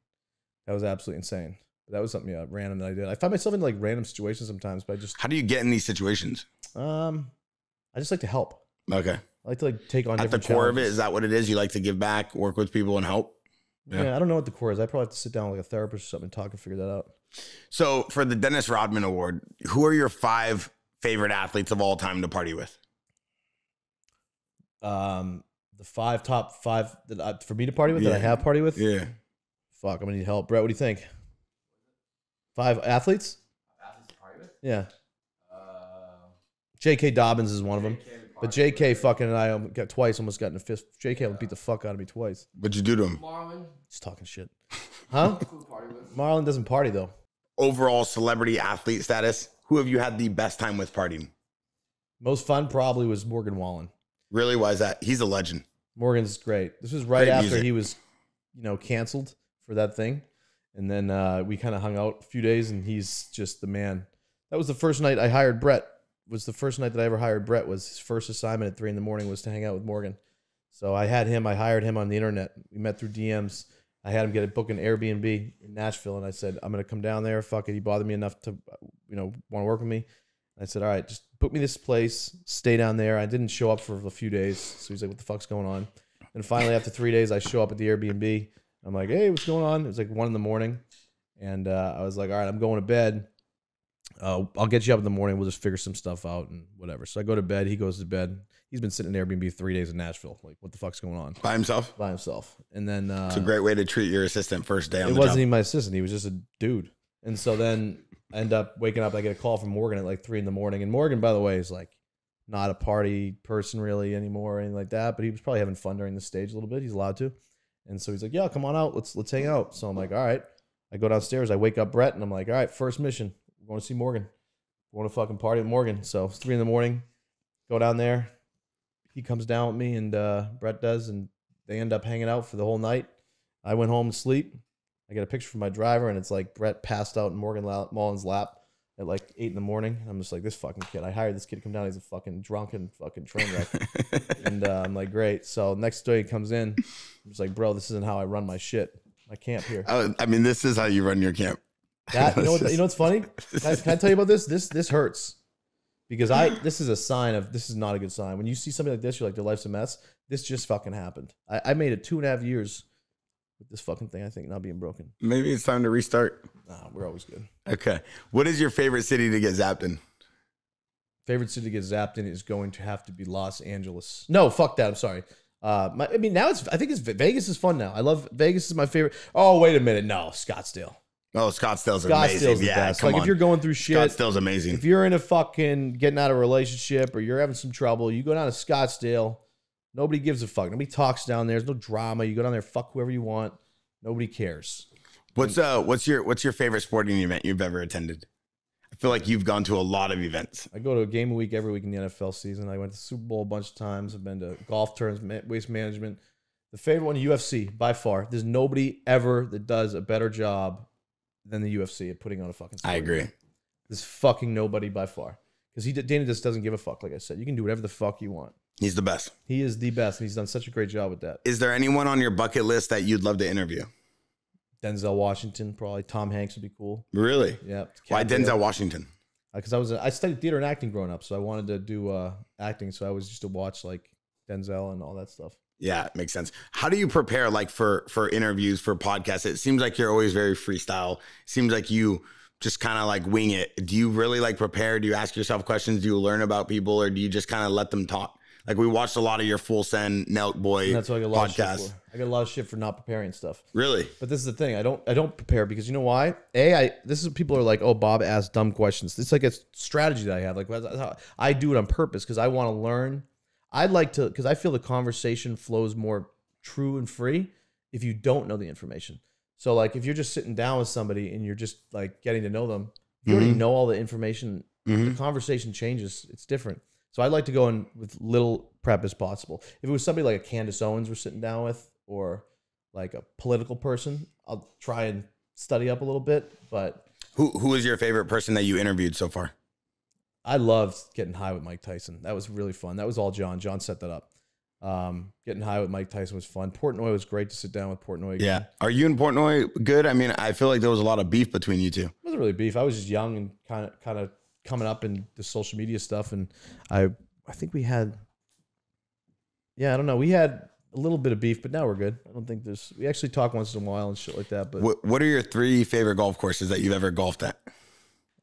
That was absolutely insane. That was something yeah, random that I did. I find myself in like random situations sometimes, but I just how do you get in these situations? um, I just like to help. Okay. I like to like take on At the different core of it. Is that what it is? You like to give back, work with people, and help. yeah. Yeah. I don't know what the core is. I probably have to sit down with like a therapist or something and talk and figure that out. So for the Dennis Rodman Award, who are your five favorite athletes of all time to party with? um the five top five that I, for me to party with that I have party with. Yeah. Fuck, I'm gonna need help. Brett, what do you think? Five athletes? Athletes to party with? Yeah. Uh, J.K. Dobbins is one of them. JK would But J.K. fucking and I um, got twice, almost got in a fist. J.K. beat the fuck out of me twice. What'd you do to him? Marlon, He's talking shit. Huh? who would party with? Marlon doesn't party though. Overall celebrity athlete status. Who have you had the best time with partying? Most fun probably was Morgan Wallen. Really? Why is that? He's a legend. Morgan's great. This was right Great after music. he was, you know, canceled for that thing. And then uh, we kind of hung out a few days and he's just the man. That was the first night I hired Brett. Was the first night that I ever hired Brett was his first assignment at three in the morning was to hang out with Morgan. So I had him, I hired him on the internet. We met through DMs. I had him get a book Airbnb in Nashville and I said, I'm gonna come down there. Fuck it. He bothered me enough to you know, want to work with me. I said, all right, just book me this place, stay down there. I didn't show up for a few days. So he's like, what the fuck's going on? And finally, after three days, I show up at the Airbnb. I'm like, hey, what's going on? It was like one in the morning. And uh, I was like, all right, I'm going to bed. Uh, I'll get you up in the morning. We'll just figure some stuff out and whatever. So I go to bed. He goes to bed. He's been sitting in Airbnb three days in Nashville. Like, what the fuck's going on? By himself? By himself. And then uh, It's a great way to treat your assistant first day on it wasn't job. even my assistant. He was just a dude. And so then I end up waking up. I get a call from Morgan at like three in the morning. And Morgan, by the way, is like not a party person really anymore or anything like that. But he was probably having fun during the stage a little bit. He's allowed to. And so he's like, "Yeah, come on out. Let's let's hang out." So I'm like, "All right." I go downstairs. I wake up Brett, and I'm like, "All right, first mission. We're going to see Morgan. We're going to fucking party with Morgan." So it's three in the morning. Go down there. He comes down with me, and uh, Brett does, and they end up hanging out for the whole night. I went home to sleep. I get a picture from my driver, and it's like Brett passed out in Morgan Wallen's lap at like eight in the morning. I'm just like, this fucking kid. I hired this kid to come down. He's a fucking drunken fucking train wreck. and uh, I'm like, great. So next day he comes in. I'm just like, bro, this isn't how I run my shit. My camp here. Oh, I mean, this is how you run your camp. That you know, what, you know what's funny? Can I, can I tell you about this? This this hurts because I this is a sign of this is not a good sign. When you see something like this, you're like, their life's a mess. This just fucking happened. I, I made it two and a half years with this fucking thing. I think not being broken. Maybe it's time to restart. Nah, we're always good. Okay. What is your favorite city to get zapped in? Favorite city to get zapped in is going to have to be Los Angeles. No, fuck that. I'm sorry. Uh, my, I mean, now it's. I think it's Vegas is fun now. I love Vegas is my favorite. Oh, wait a minute. No, Scottsdale. Oh, Scottsdale's amazing. Scottsdale's amazing. the yeah, best. Like on. if you're going through shit, Scottsdale's amazing. if you're in a fucking getting out of a relationship or you're having some trouble, you go down to Scottsdale. Nobody gives a fuck. Nobody talks down there. There's no drama. You go down there, fuck whoever you want. Nobody cares. What's uh what's your what's your favorite sporting event you've ever attended? I feel like you've gone to a lot of events. I go to a game a week every week in the NFL season. I went to the Super Bowl a bunch of times. I've been to golf tournaments, waste management. The favorite one, UFC, by far. There's nobody ever that does a better job than the UFC at putting on a fucking. I agree. There's fucking nobody by far because he Danny just doesn't give a fuck. Like I said, you can do whatever the fuck you want. He's the best. He is the best, and he's done such a great job with that. Is there anyone on your bucket list that you'd love to interview? Denzel Washington, probably Tom Hanks would be cool. Really? Yeah. Why Denzel Washington? Because I was I studied theater and acting growing up, so I wanted to do uh, acting. So I was used to watch like Denzel and all that stuff. Yeah, it makes sense. How do you prepare like for for interviews for podcasts? It seems like you're always very freestyle. It seems like you just kind of like wing it. Do you really like prepare? Do you ask yourself questions? Do you learn about people or do you just kind of let them talk? Like we watched a lot of your full send Nelk Boy And that's what I get a lot of podcast. shit for. I get a lot of shit for not preparing stuff. Really? But this is the thing. I don't I don't prepare because you know why? A I this is people are like, "Oh, Bob asks dumb questions." It's like a strategy that I have. Like that's how- I do it on purpose because I want to learn. I'd like to cuz I feel the conversation flows more true and free if you don't know the information. So like if you're just sitting down with somebody and you're just like getting to know them, you already mm-hmm. know all the information, the mm-hmm. conversation changes. It's different. So I'd like to go in with little prep as possible. If it was somebody like a Candace Owens we're sitting down with, or like a political person, I'll try and study up a little bit. But Who who is your favorite person that you interviewed so far? I loved getting high with Mike Tyson. That was really fun. That was all John. John set that up. Um, getting high with Mike Tyson was fun. Portnoy was great to sit down with Portnoy. again. Yeah. Are you and Portnoy good? I mean, I feel like there was a lot of beef between you two. it wasn't really beef. I was just young and kind of kind of coming up in the social media stuff, and I I think we had, yeah, I don't know, we had a little bit of beef, but now we're good. I don't think there's. We actually talk once in a while and shit like that, but What what are your three favorite golf courses that you've ever golfed at?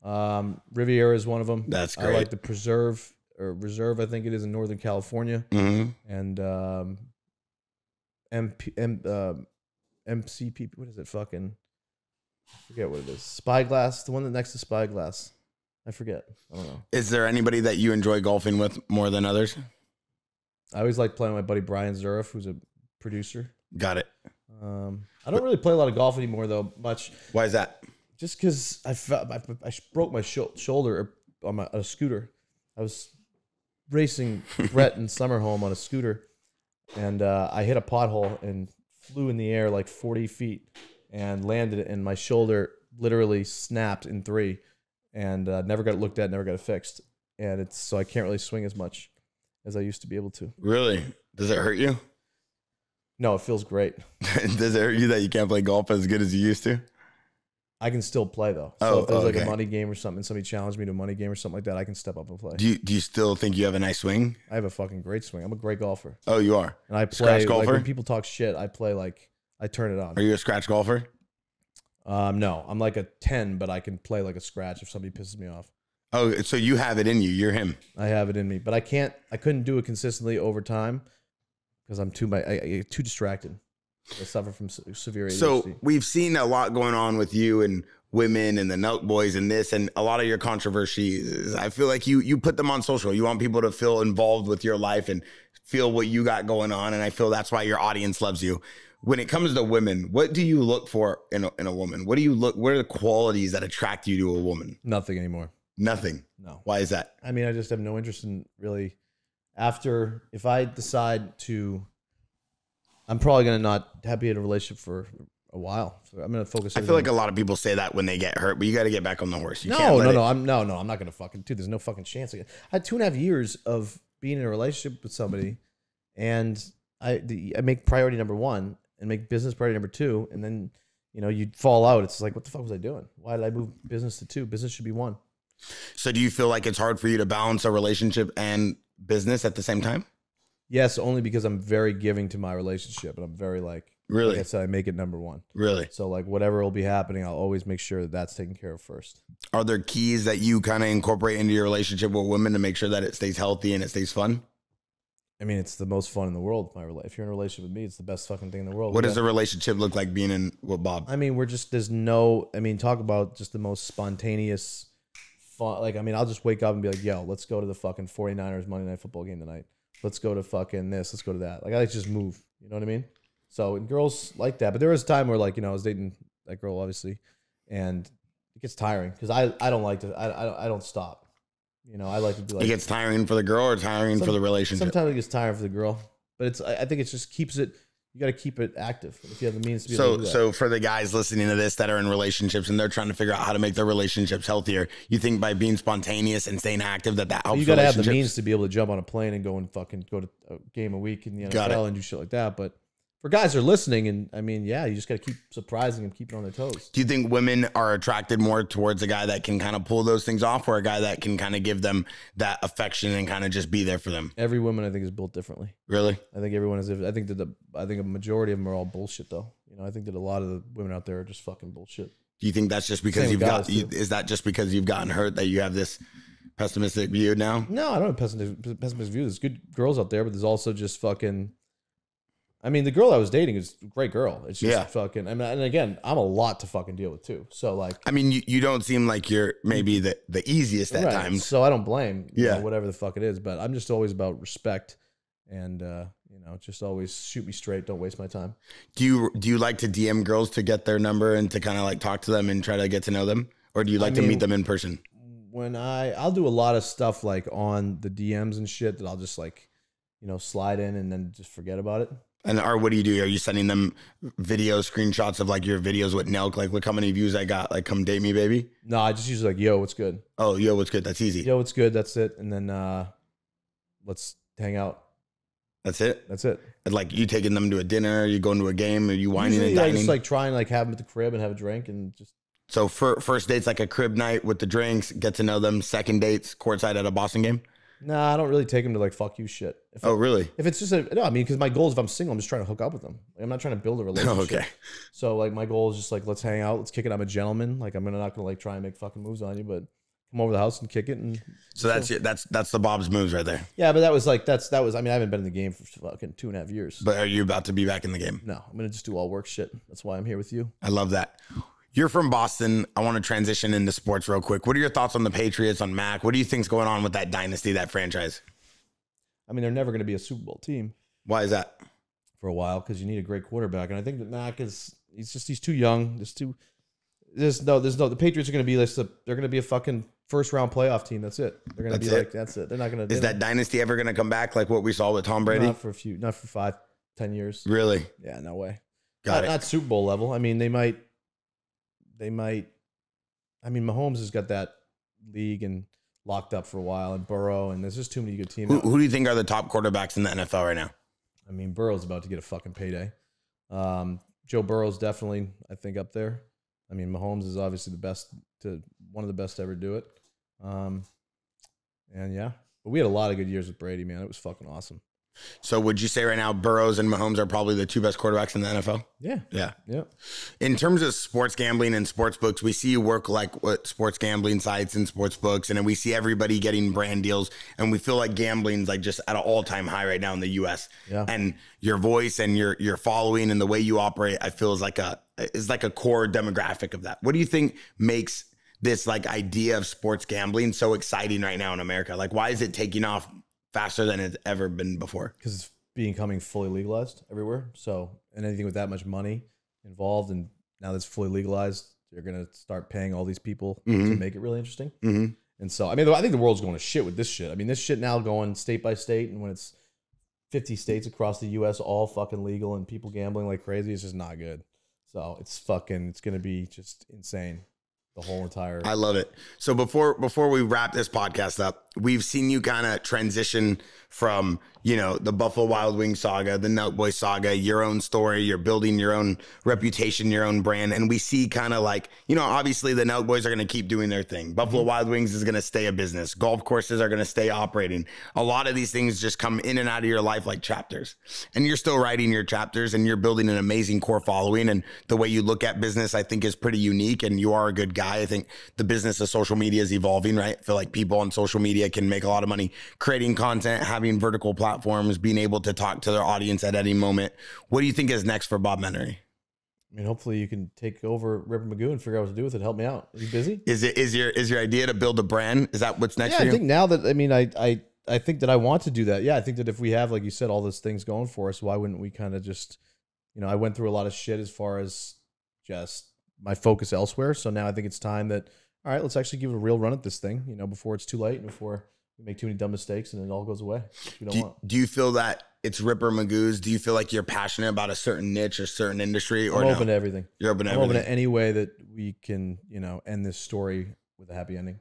Um, Riviera is one of them. That's I like the Preserve or Reserve, I think it is in Northern California, hmm and um, MP M, uh, MCP. What is it? Fucking. I forget what it is. Spyglass, the one that next to Spyglass. I forget. I don't know. Is there anybody that you enjoy golfing with more than others? I always like playing with my buddy Brian Zurif, who's a producer. Got it. Um, I don't really play a lot of golf anymore, though, much Why is that? Just because I felt I, I broke my sho- shoulder on, my, on a scooter. I was racing Brett in Summerhome on a scooter, and uh, I hit a pothole and flew in the air like 40 feet and landed, and my shoulder literally snapped in three, and uh, never got it looked at, never got it fixed, and it's so I can't really swing as much as I used to be able to. Really? Does it hurt you? No, it feels great. Does it hurt you that you can't play golf as good as you used to? I can still play though. So Oh, if there's like okay. a money game or something, somebody challenged me to a money game or something like that, I can step up and play. Do you do you still think you have a nice swing? I have a fucking great swing. I'm a great golfer, Oh, you are. and I play Scratch like golfer? when people talk shit. I play like I turn it on. Are you a scratch golfer? Um, no, I'm like a ten, but I can play like a scratch if somebody pisses me off. Oh, so you have it in you. You're him. I have it in me, but I can't. I couldn't do it consistently over time because I'm too my I, I get too distracted. I suffer from severe ADHD. So we've seen a lot going on with you and women and the Nelk Boys and this and a lot of your controversies. I feel like you you put them on social. You want people to feel involved with your life and feel what you got going on. And I feel that's why your audience loves you. When it comes to women, what do you look for in a, in a woman? What do you look? What are the qualities that attract you to a woman? nothing anymore. Nothing. No. Why is that? I mean, I just have no interest in really. After, if I decide to, I'm probably gonna not be in a relationship for a while. So I'm gonna focus. On I feel like a lot of people say that when they get hurt, but you got to get back on the horse. You no, can't let no, it- no. I'm no, no. I'm not gonna fucking dude. There's no fucking chance. Again. I had two and a half years of being in a relationship with somebody, and I the, I make priority number one and make business priority number two, and then you know you fall out. It's like what the fuck was I doing? Why did I move business to two? Business should be one. So do you feel like it's hard for you to balance a relationship and business at the same time? Yes, only because I'm very giving to my relationship, and I'm very like Really? Like I said, I make it number one. Really? So like whatever will be happening, I'll always make sure that that's taken care of first. Are there keys that you kind of incorporate into your relationship with women to make sure that it stays healthy and it stays fun? I mean, it's the most fun in the world. My if you're in a relationship with me, it's the best fucking thing in the world. What does the relationship look like being in with Bob? I mean, we're just there's no. I mean, talk about just the most spontaneous fun. Like, I mean, I'll just wake up and be like, "Yo, let's go to the fucking 49ers Monday Night Football game tonight. Let's go to fucking this. Let's go to that." Like, I like to just move. You know what I mean? So and girls like that, but there was a time where like you know I was dating that girl obviously, and it gets tiring because I I don't like to I I don't, I don't stop. You know, I like to be like it gets tiring for the girl or tiring for the relationship? Sometimes it gets tiring for the girl, but it's I I think it just keeps it you got to keep it active if you have the means to be able to So, do that. so for the guys listening to this that are in relationships and they're trying to figure out how to make their relationships healthier, you think by being spontaneous and staying active that that helps? you got to have the means to be able to jump on a plane and go and fucking go to a game a week in the NFL and do shit like that. But for guys are listening, and I mean, yeah, you just got to keep surprising them, keeping on their toes. Do you think women are attracted more towards a guy that can kind of pull those things off, or a guy that can kind of give them that affection and kind of just be there for them? Every woman, I think, is built differently. Really? I think everyone is. I think that the I think a majority of them are all bullshit, though. You know, I think that a lot of the women out there are just fucking bullshit. Do you think that's just because Same you've got? You, is that just because you've gotten hurt that you have this pessimistic view now? No, I don't have pessimistic, pessimistic view. There's good girls out there, but there's also just fucking. I mean, the girl I was dating is a great girl. It's just Yeah. fucking. I mean, and again, I'm a lot to fucking deal with too. So like, I mean, you, you don't seem like you're maybe the the easiest at right, times. So I don't blame. you Yeah. know, whatever the fuck it is, but I'm just always about respect, and uh, you know, just always shoot me straight. Don't waste my time. Do you do you like to DM girls to get their number and to kind of like talk to them and try to get to know them, or do you like to mean- meet them in person? when I I'll do a lot of stuff like on the DMs and shit that I'll just like, you know, slide in and then just forget about it. And or what do you do? Are you sending them video screenshots of like your videos with Nelk? Like, look how many views I got. Like, come date me, baby. No, I just usually like, yo, what's good? Oh, yo, what's good? That's easy. Yo, what's good? That's it. And then uh let's hang out. That's it. That's it. And, Like you taking them to a dinner, you going to a game, or you whining Usually and I dining. just like try and like have them at the crib and have a drink and just so for first dates, like a crib night with the drinks, get to know them. Second dates, courtside at a Boston game. Nah, I don't really take them to like fuck you shit. If, Oh, really? if it's just a no, I mean, because my goal is if I'm single, I'm just trying to hook up with them. Like, I'm not trying to build a relationship. Oh, okay. So like my goal is just like let's hang out, let's kick it. I'm a gentleman. Like I'm gonna not gonna like try and make fucking moves on you, but come over the house and kick it. And So that's it. That's that's the Bob's moves right there. yeah, but that was like that's that was. I mean, I haven't been in the game for fucking two and a half years. But are you about to be back in the game? no, I'm gonna just do all work shit. That's why I'm here with you. I love that. You're from Boston. I want to transition into sports real quick. What are your thoughts on the Patriots, on Mac? What do you think's going on with that dynasty, that franchise? I mean, they're never gonna be a Super Bowl team Why is that? for a while because you need a great quarterback, and I think that Mac is he's just he's too young. There's too there's no there's no the Patriots are gonna be like the- they're gonna be a fucking first round playoff team. That's it. They're gonna That's be it? like that's it. They're not gonna Is that dynasty ever going to come back like what we saw with Tom Brady? not for a few not for five ten years. Really? Yeah, no way. Got not, it. not Super Bowl level. I mean, they might, they might. I mean, Mahomes has got that league and locked up for a while, and Burrow, and there's just too many good teams. Who, who do you think are the top quarterbacks in the NFL right now? I mean, Burrow's about to get a fucking payday. Um, Joe Burrow's definitely, I think, up there. I mean, Mahomes is obviously the best to one of the best to ever do it. Um, and yeah, but we had a lot of good years with Brady, man. It was fucking awesome. So would you say right now Burrows and Mahomes are probably the two best quarterbacks in the NFL? Yeah, Yeah. yeah. In terms of sports gambling and sports books, we see you work like what sports gambling sites and sports books, and then we see everybody getting brand deals, and we feel like gambling's like just at an all time high right now in the U.S. Yeah. And your voice and your your following and the way you operate, I feel is like a is like a core demographic of that. What do you think makes this like idea of sports gambling so exciting right now in America? Like, why is it taking off faster than it's ever been before? because it's becoming fully legalized everywhere. So, and anything with that much money involved, and now that's fully legalized, you're gonna start paying all these people to Mhm. make it really interesting. Mm-hmm. And so, I mean, I think the world's going to shit with this shit. I mean, this shit now going state by state, and when it's 50 states across the U.S. all fucking legal and people gambling like crazy, it's just not good. So it's fucking, it's gonna be just insane. The whole entire. I love it. So before before we wrap this podcast up, we've seen you kind of transition from you know the Buffalo Wild Wings saga, the Nelk Boy saga, your own story. You're building your own reputation, your own brand, and we see kind of like you know obviously the Nelk Boys are going to keep doing their thing. Buffalo mm-hmm. Wild Wings is going to stay a business. Golf courses are going to stay operating. A lot of these things just come in and out of your life like chapters, and you're still writing your chapters, and you're building an amazing core following. And the way you look at business, I think, is pretty unique. And you are a good guy. I think the business of social media is evolving. Right? I feel like people on social media can make a lot of money creating content, having vertical platforms, being able to talk to their audience at any moment. What do you think is next for Bob Menery? I mean, hopefully you can take over Ripper Magoo and figure out what to do with it. Help me out. Are you busy? Is it is your is your idea to build a brand? Is that what's next yeah, I think now that I mean, I I I think that I want to do that. Yeah, I think that if we have, like you said, all those things going for us, why wouldn't we kind of just, you know, I went through a lot of shit as far as just my focus elsewhere. So now I think it's time that all right, let's actually give it a real run at this thing. You know, before it's too late and before we make too many dumb mistakes and it all goes away. We don't do, you, want. do you feel that it's Ripper Magoo's, do you feel like you're passionate about a certain niche or certain industry, or I'm no? open to everything. you're open to I'm open to any way that we can, you know, end this story with a happy ending.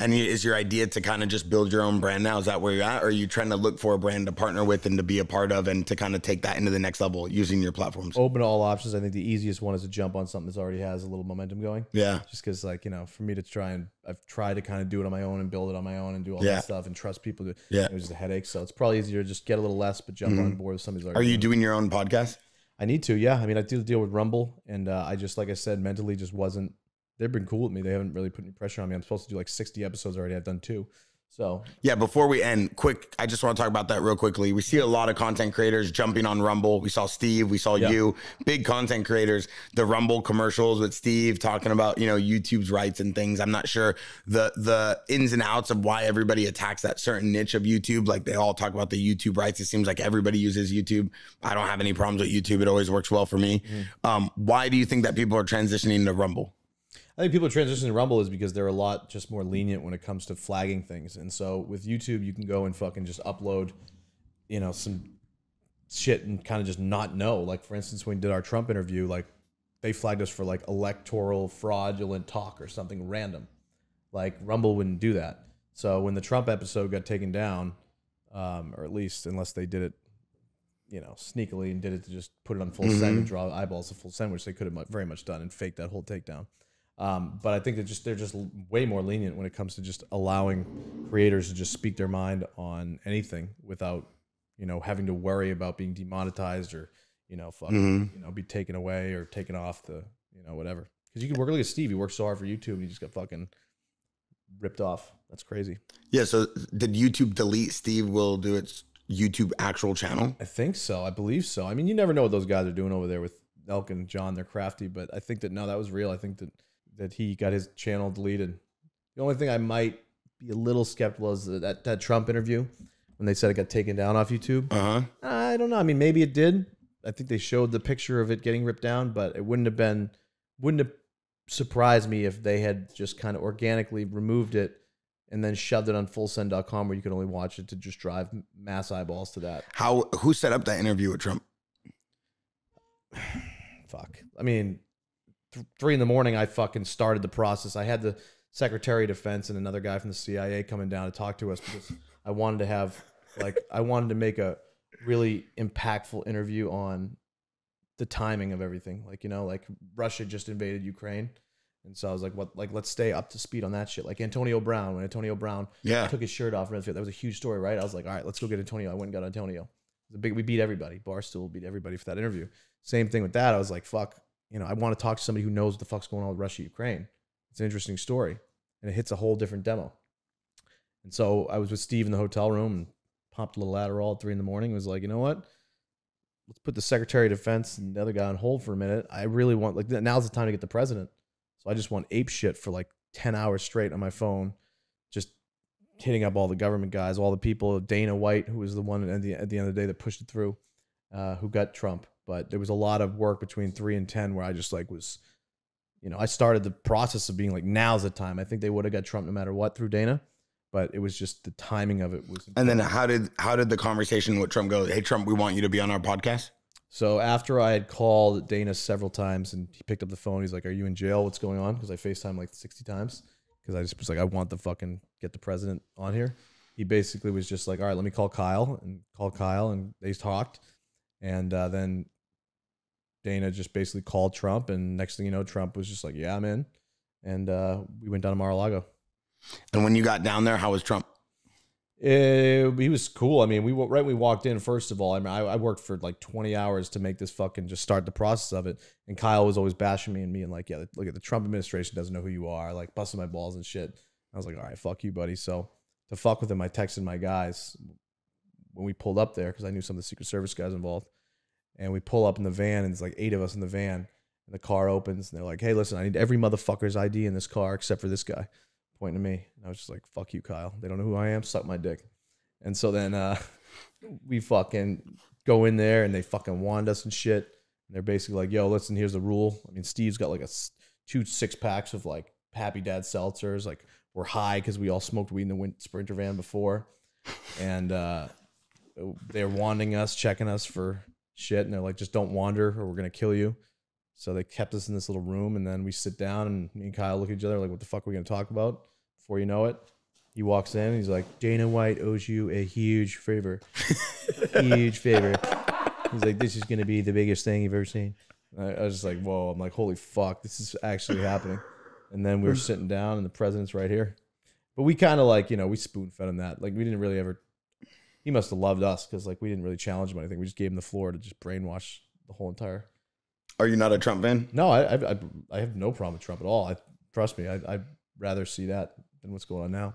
And is your idea to kind of just build your own brand now? Is that where you're at? Or are you trying to look for a brand to partner with and to be a part of and to kind of take that into the next level using your platforms? Open to all options. I think the easiest one is to jump on something that already has a little momentum going. Yeah. Just because, like, you know, for me to try and I've tried to kind of do it on my own and build it on my own and do all Yeah. that stuff and trust people. To, Yeah. It was just a headache. So it's probably easier to just get a little less, but jump on board with somebody's already. Are you doing doing your own podcast? I need to, yeah. I mean, I do deal with Rumble, and uh, I just, like I said, mentally just wasn't. They've been cool with me. They haven't really put any pressure on me. I'm supposed to do like 60 episodes already. I've done two. So Yeah, before we end, quick, I just want to talk about that real quickly. We see a lot of content creators jumping on Rumble. We saw Steve, we saw Yeah. you, big content creators. The Rumble commercials with Steve talking about, you know, YouTube's rights and things. I'm not sure the the ins and outs of why everybody attacks that certain niche of YouTube. Like they all talk about the YouTube rights. It seems like everybody uses YouTube. I don't have any problems with YouTube. It always works well for me. Um, why do you think that people are transitioning to Rumble? I think people transitioning to Rumble is because they're a lot just more lenient when it comes to flagging things. And so with YouTube, you can go and fucking just upload, you know, some shit and kind of just not know. Like for instance, when we did our Trump interview, like they flagged us for like electoral fraudulent talk or something random. Like Rumble wouldn't do that. So when the Trump episode got taken down, um, or at least unless they did it, you know, sneakily and did it to just put it on full send and draw eyeballs to full send, which they could have very much done and faked that whole takedown. Um, but I think that just they're just way more lenient when it comes to just allowing creators to just speak their mind on anything without, you know, having to worry about being demonetized or, you know, fucking, you know, be taken away or taken off the, you know, whatever. Because you can work. like Steve. He worked so hard for YouTube, and he just got fucking ripped off. That's crazy. Yeah, so did YouTube delete SteveWillDoIt's YouTube actual channel? I think so. I believe so. I mean, you never know what those guys are doing over there with Elk and John. They're crafty, but I think that no, that was real. I think that that he got his channel deleted. The only thing I might be a little skeptical is that that Trump interview when they said it got taken down off YouTube. Uh huh. I don't know. I mean, maybe it did. I think they showed the picture of it getting ripped down, but it wouldn't have been wouldn't have surprised me if they had just kind of organically removed it and then shoved it on fullsend.com where you could only watch it to just drive mass eyeballs to that. How who set up that interview with Trump? fuck. I mean, th- three in the morning, I fucking started the process. I had the Secretary of Defense and another guy from the CIA coming down to talk to us because I wanted to have, like, I wanted to make a really impactful interview on the timing of everything. Like, you know, like Russia just invaded Ukraine. And so I was like, what, like, let's stay up to speed on that shit. Like Antonio Brown, when Antonio Brown Yeah. took his shirt off, that was a huge story, right? I was like, all right, let's go get Antonio. I went and got Antonio. It was a big, we beat everybody. Barstool beat everybody for that interview. Same thing with that. I was like, fuck, you know, I want to talk to somebody who knows what the fuck's going on with Russia, Ukraine. It's an interesting story, and it hits a whole different demo. And so I was with Steve in the hotel room and popped a little Adderall at three in the morning. Was like, you know what? Let's put the Secretary of Defense and the other guy on hold for a minute. I really want like now's the time to get the president. So I just want ape shit for like ten hours straight on my phone, just hitting up all the government guys, all the people. Dana White, who was the one at the at the end of the day that pushed it through, uh, who got Trump. But there was a lot of work between three and ten where I just like was, you know, I started the process of being like, now's the time. I think they would have got Trump no matter what through Dana, but it was just the timing of it was. And then how did how did the conversation with Trump go? Hey Trump, we want you to be on our podcast. So after I had called Dana several times and he picked up the phone, he's like, "Are you in jail? What's going on?" Because I Facetime like sixty times because I just was like, "I want the fucking get the president on here." He basically was just like, "All right, let me call Kyle," and call Kyle, and they talked, and uh, then Dana just basically called Trump, and next thing you know, Trump was just like, "Yeah, I'm in," and uh, we went down to Mar-a-Lago. And when you got down there, how was Trump? Eh, he was cool. I mean, we right when we walked in. First of all, I mean, I, I worked for like twenty hours to make this fucking just start the process of it. And Kyle was always bashing me and me and like, yeah, look at the Trump administration doesn't know who you are, like busting my balls and shit. I was like, all right, fuck you, buddy. So to fuck with him, I texted my guys when we pulled up there because I knew some of the Secret Service guys involved. And we pull up in the van, and it's like eight of us in the van. And the car opens, and they're like, "Hey, listen, I need every motherfucker's ID in this car except for this guy." Pointing to me, and I was just like, "Fuck you, Kyle. They don't know who I am. Suck my dick." And so then uh, we fucking go in there, and they fucking wand us and shit. And they're basically like, "Yo, listen, here's the rule." I mean, Steve's got like a two six packs of like Happy Dad seltzers. Like we're high because we all smoked weed in the Sprinter van before, and uh, they're wanding us, checking us for shit, and they're like, just don't wander or we're gonna kill you. So they kept us in this little room, and then we sit down, and me and Kyle look at each other like, what the fuck are we gonna talk about? Before you know it, he walks in, and he's like, Dana White owes you a huge favor, huge favor. He's like, this is gonna be the biggest thing you've ever seen. I, I was just like, whoa! I'm like, holy fuck, this is actually happening. And then we were sitting down, and the president's right here. But we kind of like, you know, we spoon fed him that. Like, we didn't really ever. He must have loved us because like we didn't really challenge him or anything. We just gave him the floor to just brainwash the whole entire. Are you not a Trump fan? No, I I, I, I have no problem with Trump at all. I trust me. I I'd rather see that than what's going on now.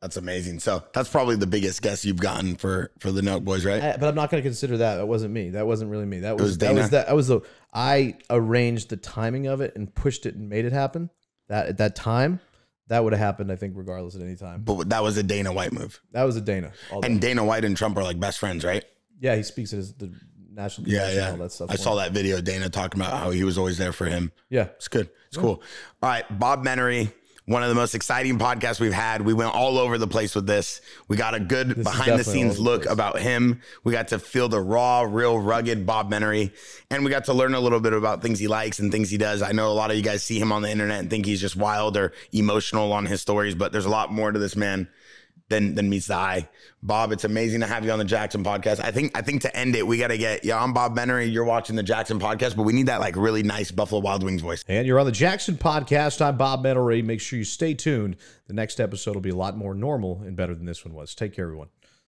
That's amazing. So that's probably the biggest guess you've gotten for for the Nelk Boys, right? I- but I'm not going to consider that. That wasn't me. That wasn't really me. That was, was that was that. I was the I arranged the timing of it and pushed it and made it happen. That at that time, that would have happened. I think regardless at any time. But that was a Dana White move. That was a Dana. And Dana White and Trump are like best friends, right? yeah, he speaks at his the national Yeah, yeah. all that stuff. I saw him. that video. Dana talking about how he was always there for him. Yeah, It's good. It's cool. All right, Bob Menery, one of the most exciting podcasts we've had. We went all over the place with this. We got a good is behind the scenes over the look about him. We got to feel the raw, real, rugged Bob Menery, and we got to learn a little bit about things he likes and things he does. I know a lot of you guys see him on the internet and think he's just wild or emotional on his stories, but there's a lot more to this man than than eye. Bob, it's amazing to have you on the Jaxxon podcast. I think I think to end it, we got to get yeah. I'm Bob Menery. You're watching the Jaxxon podcast, but we need that like really nice Buffalo Wild Wings voice. And you're on the Jaxxon Podcast. I'm Bob Menery. Make sure you stay tuned. The next episode will be a lot more normal and better than this one was. Take care, everyone.